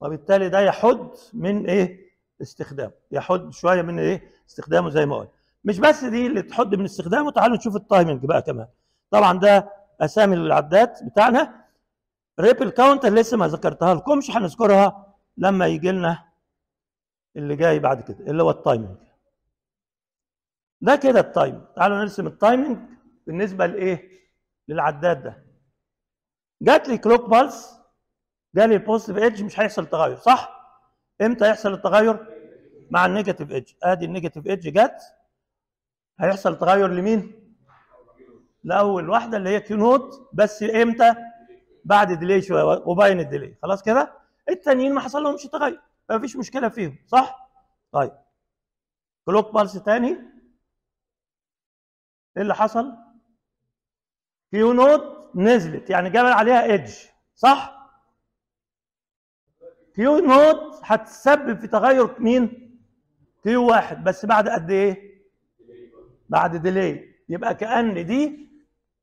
وبالتالي ده يحد من إيه؟ استخدامه. يحد شوية من إيه؟ استخدامه زي ما قلنا مش بس دي اللي تحد من استخدامه تعالوا نشوف ال timing بقى كمان. طبعا ده أسامي العداد بتاعنا. ripple count لسه ما ذكرتها لكمش هنذكرها لما يجي لنا اللي جاي بعد كده اللي هو ال timing. ده كده ال timing. تعالوا نرسم ال timing بالنسبة لإيه؟ للعداد ده. جات لي clock pulse جالي ال positive edge مش هيحصل تغير صح؟ إمتى يحصل التغير؟ مع ال negative edge أدي ال negative edge جت. هيحصل تغير لمين؟ لأول واحدة اللي هي Q nought بس إمتى؟ بعد delay شوية وباين ال delay. خلاص كده؟ التانيين ما حصل لهمش تغير. ما فيش مشكلة فيهم صح؟ طيب. clock pulse تاني. إيه اللي حصل؟ Q nought نزلت يعني جاب عليها edge صح؟ Q nought هتسبب في تغير مين؟ Q واحد. بس بعد قد إيه؟ بعد delay. يبقى كأن دي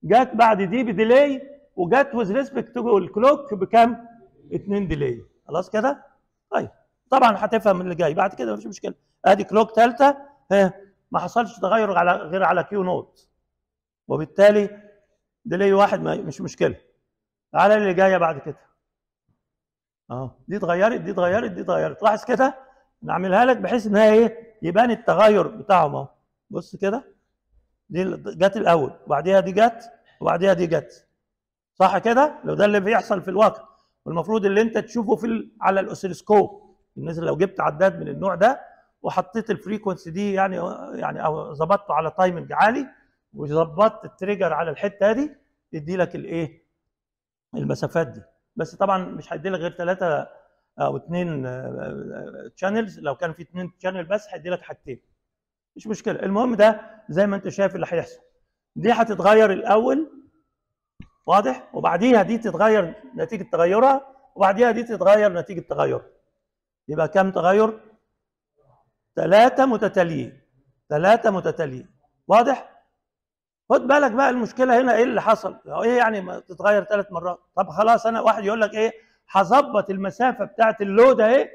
جت بعد دي ب delay. وجت with respect to ال clock بكام؟ 2 delay خلاص كده؟ طيب. طبعا هتفهم اللي جاي. بعد كده مفيش مشكلة. آدي clock ثالثه ما حصلش تغير على غير على Q nought وبالتالي delay واحد ما مش مشكلة. تعالى اللي جاية بعد كده. أهو. دي اتغيرت دي اتغيرت دي اتغيرت. لاحظ كده؟ نعملها لك بحيث انها إيه؟ يبان التغير بتاعهم أهو. بص كده. دي جت الأول. وبعديها دي جت. وبعديها دي جت. صح كده؟ لو ده اللي بيحصل في الواقع. والمفروض اللي انت تشوفه في. على ال oscilloscope. الناس لو جبت عداد من النوع ده وحطيت ال frequency دي يعني يعني أو ظبطته على timing عالي وظبطت ال trigger على الحتة دي يدي لك الإيه؟ المسافات دي. بس طبعا مش هيدي لك غير ثلاثة أو اثنين channels لو كان في اثنين channel بس هيدي لك حاجتين. مش مشكلة. المهم ده زي ما انت شايف اللي هيحصل. دي هتتغير الأول واضح؟ وبعديها دي تتغير نتيجة تغيرها وبعديها دي تتغير نتيجة تغيرها يبقى كم تغير؟ ثلاثة متتاليين ثلاثة متتاليين واضح؟ خد بالك بقى المشكلة هنا إيه اللي حصل؟ إيه يعني ما تتغير ثلاث مرات؟ طب خلاص أنا واحد يقول لك إيه؟ هظبط المسافة بتاعه اللود أهي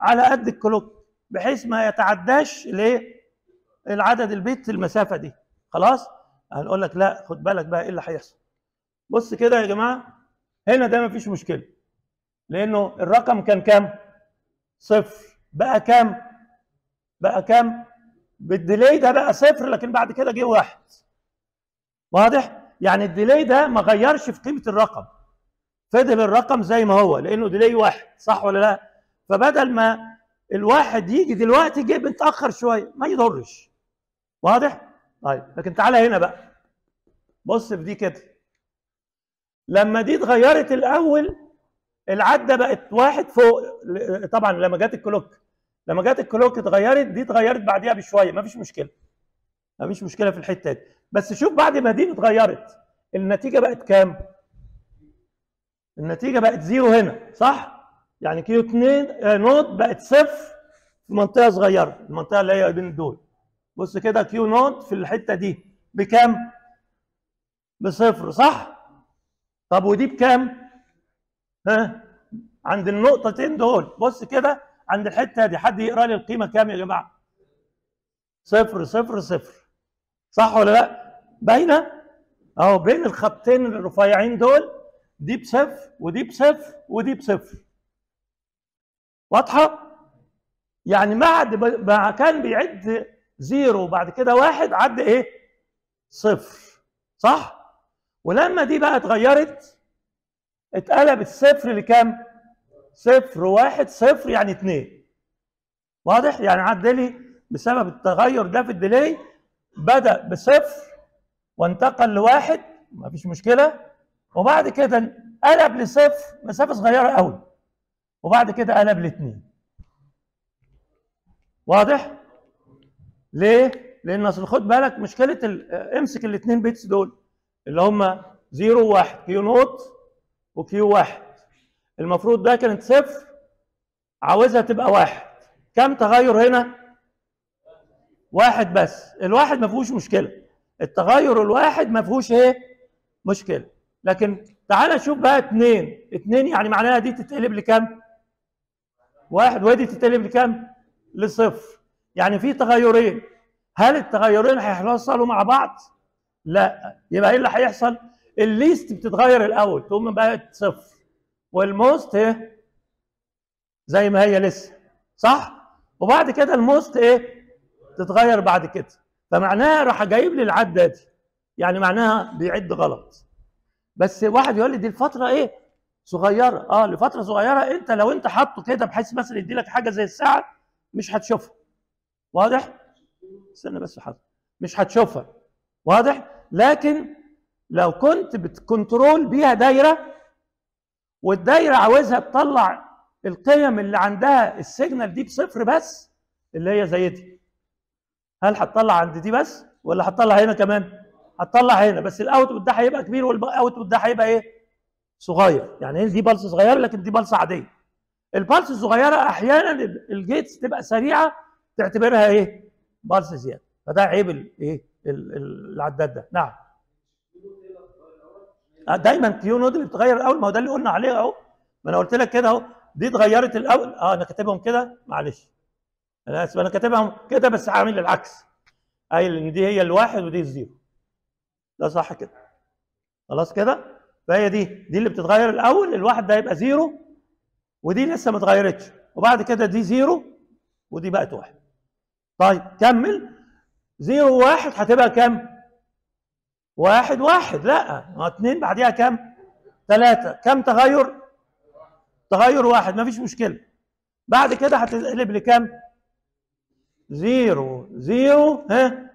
على قد الكلوك بحيث ما يتعداش الايه العدد البيت المسافة دي. خلاص؟ هنقول لك لا خد بالك بقى إيه اللي هيحصل. بص كده يا جماعة هنا ده مفيش مشكلة لأنه الرقم كان كام؟ صفر. بقى كام؟ بقى كام؟ بالديلي ده بقى صفر لكن بعد كده جه واحد. واضح؟ يعني الديلي ده ما غيرش في قيمة الرقم. فضل الرقم زي ما هو لأنه ديلي واحد صح ولا لا؟ فبدل ما الواحد يجي دلوقتي جه متأخر شوية ما يضرش. واضح؟ طيب لكن تعالى هنا بقى. بص في دي كده. لما دي اتغيرت الأول العدة بقت واحد فوق طبعا لما جت الكلوك لما جت الكلوك اتغيرت دي اتغيرت بعديها بشوية مفيش مشكلة مفيش مشكلة في الحتة دي. بس شوف بعد ما دي اتغيرت النتيجة بقت كام؟ النتيجة بقت زيرو هنا صح؟ يعني Q2 not بقت صفر في منطقة صغيرة المنطقة اللي هي بين دول. بص كده Q not في الحتة دي بكام؟ بصفر صح؟ طب ودي بكام؟ ها؟ عند النقطتين دول. بص كده عند الحتة دي. حد يقرأ لي القيمة كام يا جماعة؟ صفر صفر صفر. صح ولا لأ؟ باينة؟ أهو بين الخطين الرفيعين دول دي بصفر ودي بصفر ودي بصفر. واضحة؟ يعني بعد ما كان بيعد زيرو وبعد كده واحد عد إيه؟ صفر. صح؟ ولما دي بقى اتغيرت اتقلبت صفر لكام؟ صفر واحد صفر يعني اتنين. واضح؟ يعني عد لي بسبب التغير ده في ال delay بدأ بصفر وانتقل لواحد مفيش مشكلة. وبعد كده قلب لصفر مسافة صغيرة قوي. وبعد كده قلب الاثنين واضح؟ ليه؟ لأن أصل خد بالك مشكلة ال- امسك الاثنين bits دول. اللي هم 0 و1 Q not و Q1 المفروض ده كانت صفر عاوزها تبقى واحد. كم تغير هنا؟ واحد بس. الواحد ما فيهوش مشكلة. التغير الواحد ما فيهوش إيه؟ مشكلة. لكن تعال شوف بقى اتنين. اتنين يعني معناها دي تتقلب لكام واحد. ودي تتقلب لكام لصفر. يعني في تغيرين. هل التغيرين هيحصلوا مع بعض؟ لا. يبقى إيه اللي هيحصل؟ ال least بتتغير الأول تقوم بقت صفر. وال most إيه؟ زي ما هي لسه صح؟ وبعد كده ال most إيه؟ تتغير بعد كده. فمعناها راح جايب لي العدة دي. يعني معناها بيعد غلط. بس واحد يقول لي دي الفترة إيه؟ صغيرة. آه لفترة صغيرة. أنت لو أنت حاطه كده بحيث مثلا يدي لك حاجة زي الساعة مش هتشوفها. واضح؟ استنى بس حاضر. مش هتشوفها. واضح؟ لكن لو كنت بت control بيها دايرة والدايرة عاوزها تطلع القيم اللي عندها ال signal دي بصفر بس اللي هي زي دي هل هتطلع عند دي بس ولا هتطلع هنا كمان؟ هتطلع هنا بس ال output ده هيبقى كبير وال output ده هيبقى إيه؟ صغير. يعني دي pulse صغيرة لكن دي pulse عادية. ال pulse الصغيرة أحيانا ال gates تبقى سريعة تعتبرها إيه؟ pulse زيادة. فده عيب الايه العداد ده نعم. دايما Q not اللي بتغير الأول. ما هو ده اللي قلنا عليه أهو. ما أنا قلت لك كده أهو. دي اتغيرت الأول. آه أنا كاتبهم كده. معلش. أنا آسف أنا كاتبهم كده بس عامل العكس. قايل إن دي هي الواحد ودي ال zero. ده صح كده. خلاص كده؟ فهي دي. دي اللي بتتغير الأول. الواحد ده يبقى zero. ودي لسه ما اتغيرتش. وبعد كده دي zero. ودي بقت واحد. طيب كمل. zero واحد هتبقى كام؟ واحد واحد لا ما اتنين بعديها كام؟ ثلاثة كم تغير؟ تغير واحد ما فيش مشكلة بعد كده هتقلب لكام؟ zero zero ها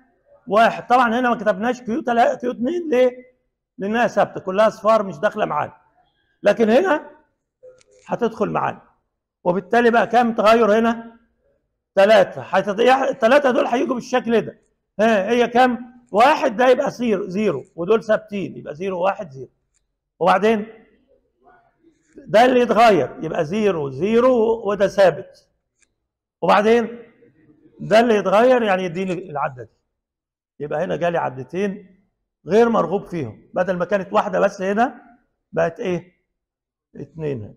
واحد طبعا هنا ما كتبناش Q تلا... Q2 ليه؟ لأنها ثابتة كلها اصفار مش داخلة معانا لكن هنا هتدخل معانا وبالتالي بقى كام تغير هنا؟ ثلاثة هتضيع الثلاثة دول هيجوا بالشكل ده ها هي كام؟ واحد ده يبقى zero zero ودول ثابتين يبقى zero واحد zero. وبعدين؟ ده اللي يتغير يبقى zero zero وده ثابت. وبعدين؟ ده اللي يتغير يعني يديني العدة دي. يبقى هنا جالي عدتين غير مرغوب فيهم. بدل ما كانت واحدة بس هنا بقت إيه؟ اتنين هنا.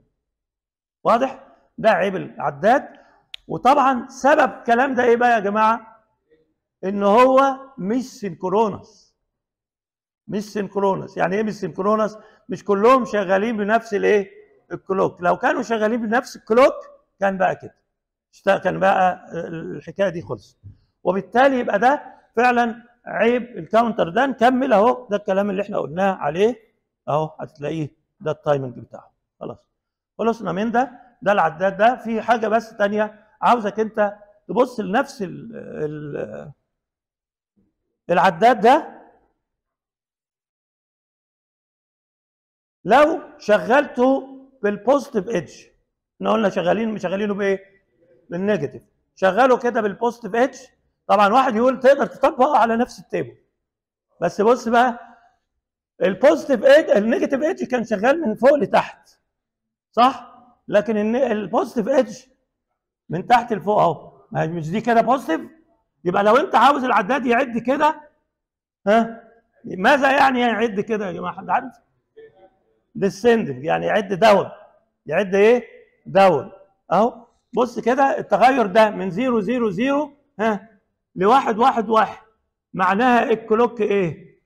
واضح؟ ده عيب العداد. وطبعا سبب الكلام ده إيه بقى يا جماعة؟ إن هو مش synchronous مش synchronous يعني إيه مش synchronous مش كلهم شغالين بنفس الإيه؟ ال clock. لو كانوا شغالين بنفس ال clock كان بقى كده. كان بقى الحكاية دي خلصت. وبالتالي يبقى ده فعلا عيب ال counter ده. نكمل أهو. ده الكلام اللي إحنا قلناه عليه. أهو هتلاقيه. ده ال timing بتاعه. خلاص. خلصنا من ده. ده العداد ده. في حاجة بس تانية. عاوزك أنت تبص لنفس ال ال العداد ده لو شغلته بال positive edge إحنا قلنا شغالين شغالينه بإيه؟ بال negative شغله كده بال positive edge طبعا واحد يقول تقدر تطبقه على نفس ال table بس بص بقى ال positive edge ال negative edge كان شغال من فوق لتحت صح؟ لكن ال positive edge من تحت لفوق أهو مش دي كده positive يبقى لو انت عاوز العداد يعد كده ها؟ ماذا يعني يعد كده يا جماعة؟ حد عارف؟ descending يعني يعد down. يعد إيه؟ down. أهو بص كده التغير ده من 0 0 0 ها؟ لواحد واحد واحد. معناها ال clock إيه؟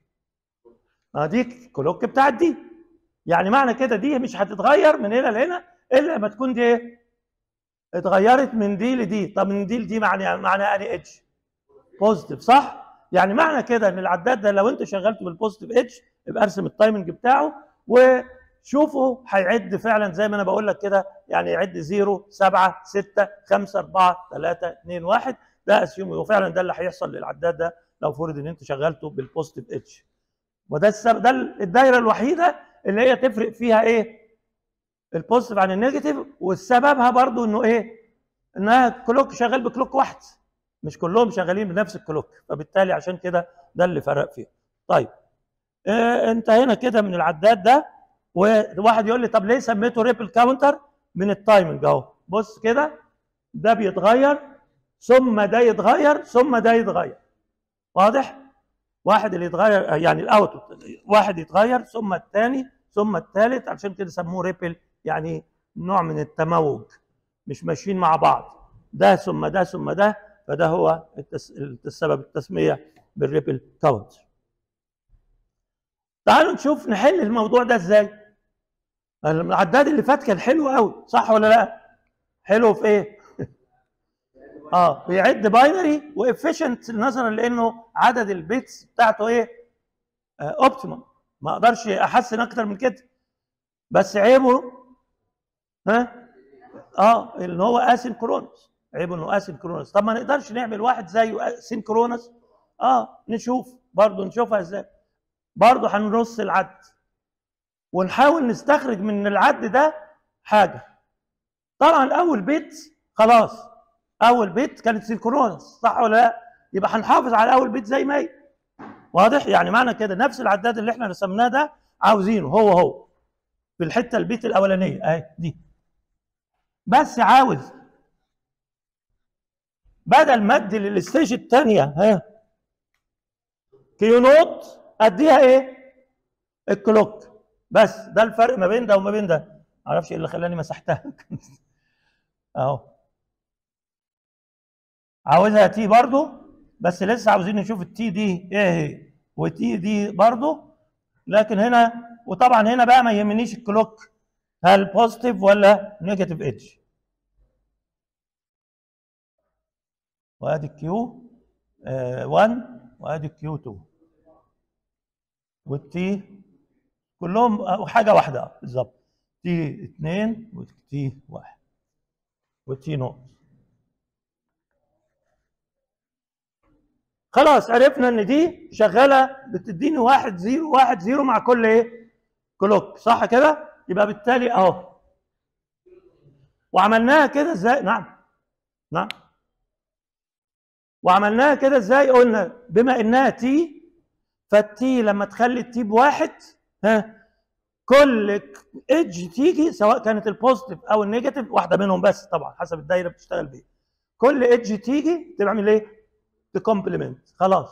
آه دي ال clock بتاعت دي. يعني معنى كده دي مش هتتغير من هنا لهنا إلا لما تكون دي إيه؟ اتغيرت من دي لدي. طب من دي لدي معنى معنى أني edge؟ positive صح؟ يعني معنى كده إن العداد ده لو أنت شغلته بال positive edge يبقى أرسم ال timing بتاعه وشوفوا هيعد فعلا زي ما أنا بقول لك كده يعني يعد 0 7 6 5 4 3 2 1 ده assume وفعلا ده اللي هيحصل للعداد ده لو فرض إن أنت شغلته بال positive edge وده السبب ده الدايرة الوحيدة اللي هي تفرق فيها إيه؟ ال positive عن ال negative وسببها برضو إنه إيه؟ إنها clock شغال ب clock واحد. مش كلهم شغالين بنفس ال clock فبالتالي عشان كده ده اللي فرق فيه طيب آه انتهينا كده من العداد ده وواحد يقول لي طب ليه سميته ripple counter؟ من ال timing اهو. بص كده ده بيتغير ثم ده يتغير ثم ده يتغير. واضح؟ واحد اللي يتغير يعني ال out واحد يتغير ثم الثاني ثم الثالث عشان كده سموه ripple يعني نوع من التموج مش ماشيين مع بعض. ده ثم ده ثم ده فده هو. السبب التسمية بال ripple count. تعالوا نشوف نحل الموضوع ده إزاي. العداد اللي فات كان حلو قوي صح ولا لأ؟ حلو في إيه؟ آه بيعد binary و efficient نظرا لأنه عدد ال bits بتاعته إيه؟ optimum ما أقدرش أحسن أكتر من كده. بس عيبه ها؟ آه إن هو asynchronous عيبه إنه asynchronous طب ما نقدرش نعمل واحد زيه synchronous آه نشوف. برضه نشوفها إزاي. برضه هنرص العد. ونحاول نستخرج من العد ده حاجة. طبعا أول bit خلاص. أول bit كانت synchronous صح ولا لأ؟ يبقى هنحافظ على أول bit زي ما هي. واضح؟ يعني معنى كده نفس العداد اللي إحنا رسمناه ده عاوزينه هو هو. في الحتة ال bit الأولانية أهي دي. بس عاوز بدل ما أدي لل stage الثانية ها؟ Q0 أديها إيه؟ ال clock بس ده الفرق ما بين ده وما بين ده. معرفش إيه اللي خلاني مسحتها. أهو. عاوزها T برضو؟ بس لسه عاوزين نشوف ال T دي إيه هي؟ وال T دي برضو. لكن هنا وطبعا هنا بقى ما يهمنيش ال clock هل positive ولا negative edge وأدي Q 1 وأدي Q 2 وال T كلهم حاجة واحدة. بالظبط. تي 2 وتي 1 وتي نوت خلاص عرفنا إن دي شغالة بتديني واحد zero واحد zero مع كل إيه؟ clock. صح كده؟ يبقى بالتالي أهو. وعملناها كده إزاي؟ نعم. نعم. وعملناها كده إزاي؟ قلنا بما إنها T فال T لما تخلي ال T بواحد ها كل edge تيجي سواء كانت ال positive أو ال negative واحدة منهم بس طبعا حسب الدايرة بتشتغل بيه كل edge تيجي تعمل إيه؟ ت complement خلاص.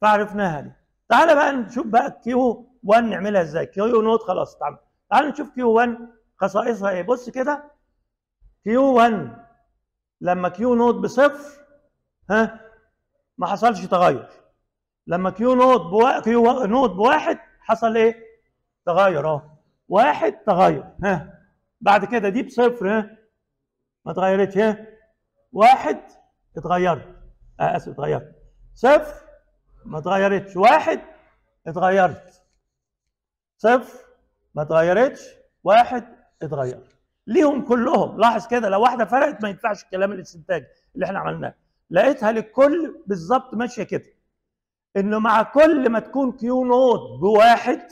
فعرفناها دي. تعالى بقى نشوف بقى Q 1 نعملها إزاي. Q0 خلاص تعال تعال نشوف Q 1 خصائصها إيه. بص كده. كيو 1 لما كيو نوت بصفر ها ما حصلش تغير. لما كيو نوت بوا... كيو نوت بواحد حصل إيه؟ تغير أهو. واحد تغير. ها. بعد كده دي بصفر ها. ما اتغيرتش ها. واحد اتغيرت آه آسف اتغيرت صفر ما اتغيرتش. واحد اتغيرت. صفر ما اتغيرتش. واحد اتغير. ليهم كلهم. لاحظ كده لو واحدة فرقت ما ينفعش الكلام الاستنتاج اللي إحنا عملناه. لقيتها للكل بالظبط ماشية كده. إنه مع كل ما تكون Q0 بواحد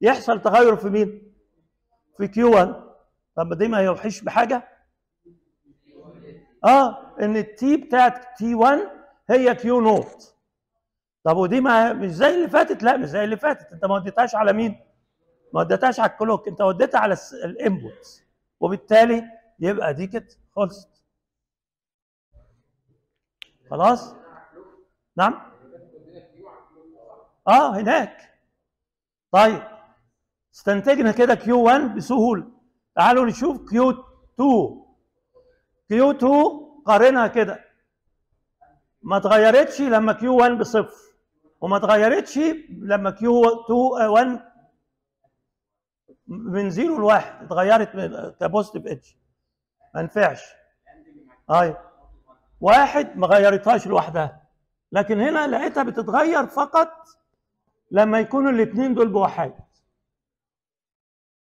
يحصل تغير في مين؟ في Q 1 طب دي ما يوحيش بحاجة؟ آه إن ال T بتاعت T 1 هي Q0 طب ودي ما مش زي اللي فاتت؟ لا مش زي اللي فاتت. أنت ما وديتهاش على مين؟ ما وديتهاش على ال clock. أنت وديتها على ال input وبالتالي يبقى دي كده خلصت. خلاص؟ نعم؟ آه هناك. طيب. استنتجنا كده Q 1 بسهولة. تعالوا نشوف Q 2 Q 2 قارنها كده. ما اتغيرتش لما Q 1 بصفر وما اتغيرتش لما Q 2 1 من zero لواحد. اتغيرت ك positive edge ما ينفعش. اي واحد ما غيرتهاش لوحدها. لكن هنا لقيتها بتتغير فقط لما يكونوا الاثنين دول بواحد.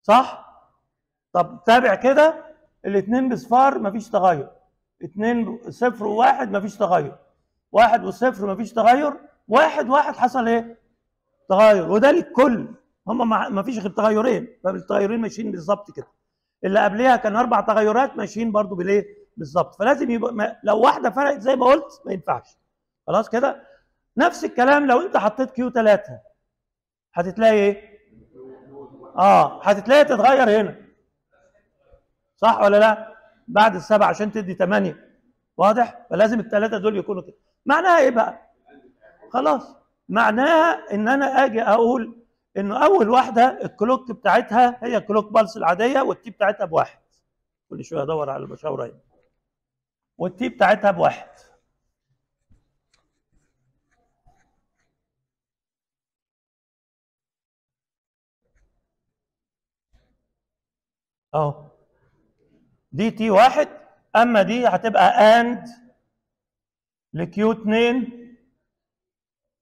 صح؟ طب تابع كده. الاثنين بصفار مفيش تغير. اثنين صفر وواحد مفيش تغير. واحد وصفر مفيش تغير. واحد واحد حصل إيه؟ تغير. وده للكل هم مفيش غير تغيرين. فالتغيرين ماشيين بالظبط كده. اللي قبلها كان أربع تغيرات ماشيين برضو بالإيه؟ بالظبط. فلازم يبقى ما لو واحدة فرقت زي ما قلت ما ينفعش. خلاص كده؟ نفس الكلام لو انت حطيت كيو 3 هتتلاقي إيه؟ آه هتتلاقي تتغير هنا. صح ولا لا؟ بعد السبعة عشان تدي 8 واضح؟ فلازم الثلاثه دول يكونوا كده. معناها إيه بقى؟ خلاص. معناها ان أنا أجي أقول انه اول واحدة الكلوك بتاعتها هي الكلوك بالس العادية والتي بتاعتها بواحد. كل شوية ادور على المشاورة والتي بتاعتها بواحد. أهو. دي T واحد أما دي هتبقى AND ل Q 2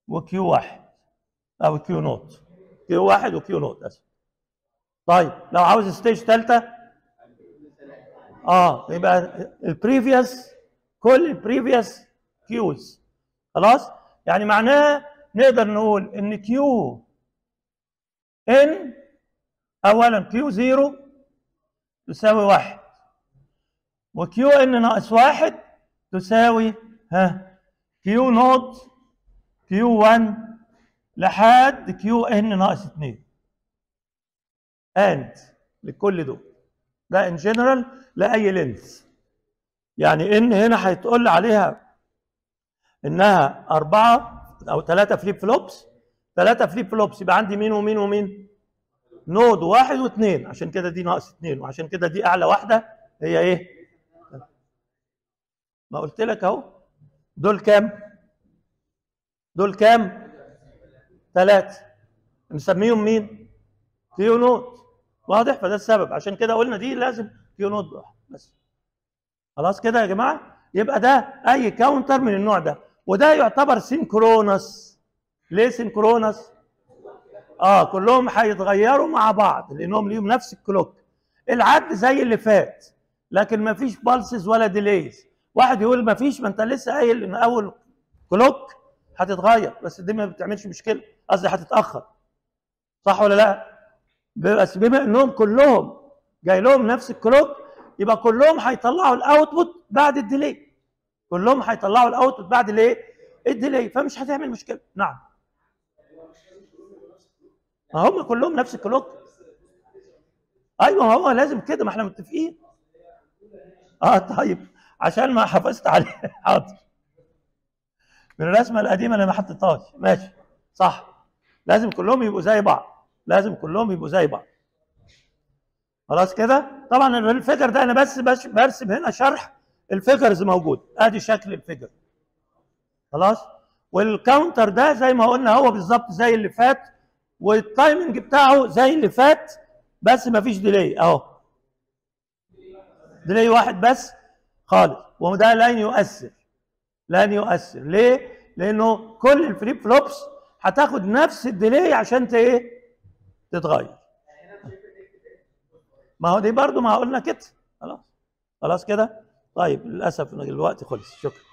و Q واحد أو Q0. Q واحد و Q0 آسف. طيب لو عاوز stage ثالثه آه يبقى ال previous كل ال previous Qs خلاص؟ يعني معناها نقدر نقول إن Q ان اولا Q zero تساوي واحد. و Q n ناقص واحد تساوي ها Q naught Q 1 لحد Q n ناقص 2 and لكل دول. ده in general لاي length يعني إن هنا هيتقول عليها إنها أربعة أو ثلاثة flip flops ثلاثة flip flops يبقى عندي مين ومين ومين؟ naught واحد واثنين عشان كده دي ناقص اثنين وعشان كده دي أعلى واحدة. هي إيه؟ ما قلت لك أهو. دول كام؟ دول كام؟ ثلاثة نسميهم مين؟ Q naught واضح؟ فده السبب. عشان كده قلنا دي لازم بواحد بس. خلاص كده يا جماعة؟ يبقى ده أي counter من النوع ده. وده يعتبر synchronous ليه synchronous؟ آه كلهم هيتغيروا مع بعض لأنهم ليهم نفس ال clock العد زي اللي فات لكن ما فيش pulses ولا delays واحد يقول ما فيش ما أنت لسه قايل إن أول clock هتتغير. بس دي ما بتعملش مشكلة. قصدي هتتأخر. صح ولا لا؟ بس بما إنهم كلهم جاي لهم نفس ال clock يبقى كلهم هيطلعوا ال output بعد ال delay كلهم هيطلعوا ال output بعد الايه؟ ال delay فمش هتعمل مشكلة. نعم. ما هم كلهم نفس ال clock. أيوه هو لازم كده. ما إحنا متفقين. آه طيب. عشان ما حافظت عليه. حاضر. من الرسمة القديمة اللي ما حطيتهاش ماشي. صح. لازم كلهم يبقوا زي بعض. لازم كلهم يبقوا زي بعض. خلاص كده؟ طبعا ال figure ده أنا بس بس برسم هنا شرح ال figures موجود. أدي شكل ال figure. خلاص؟ وال counter ده زي ما قلنا هو بالظبط زي اللي فات وال timing بتاعه زي اللي فات بس ما فيش delay أهو. delay واحد بس خالص. وده لن يؤثر. لن يؤثر. ليه؟ لأنه كل ال flip flops هتاخد نفس ال delay عشان إيه؟ تتغير. ما هو دي برضو ما قلنا كده. خلاص. خلاص كده؟ طيب للأسف الوقت خلص. شكرا.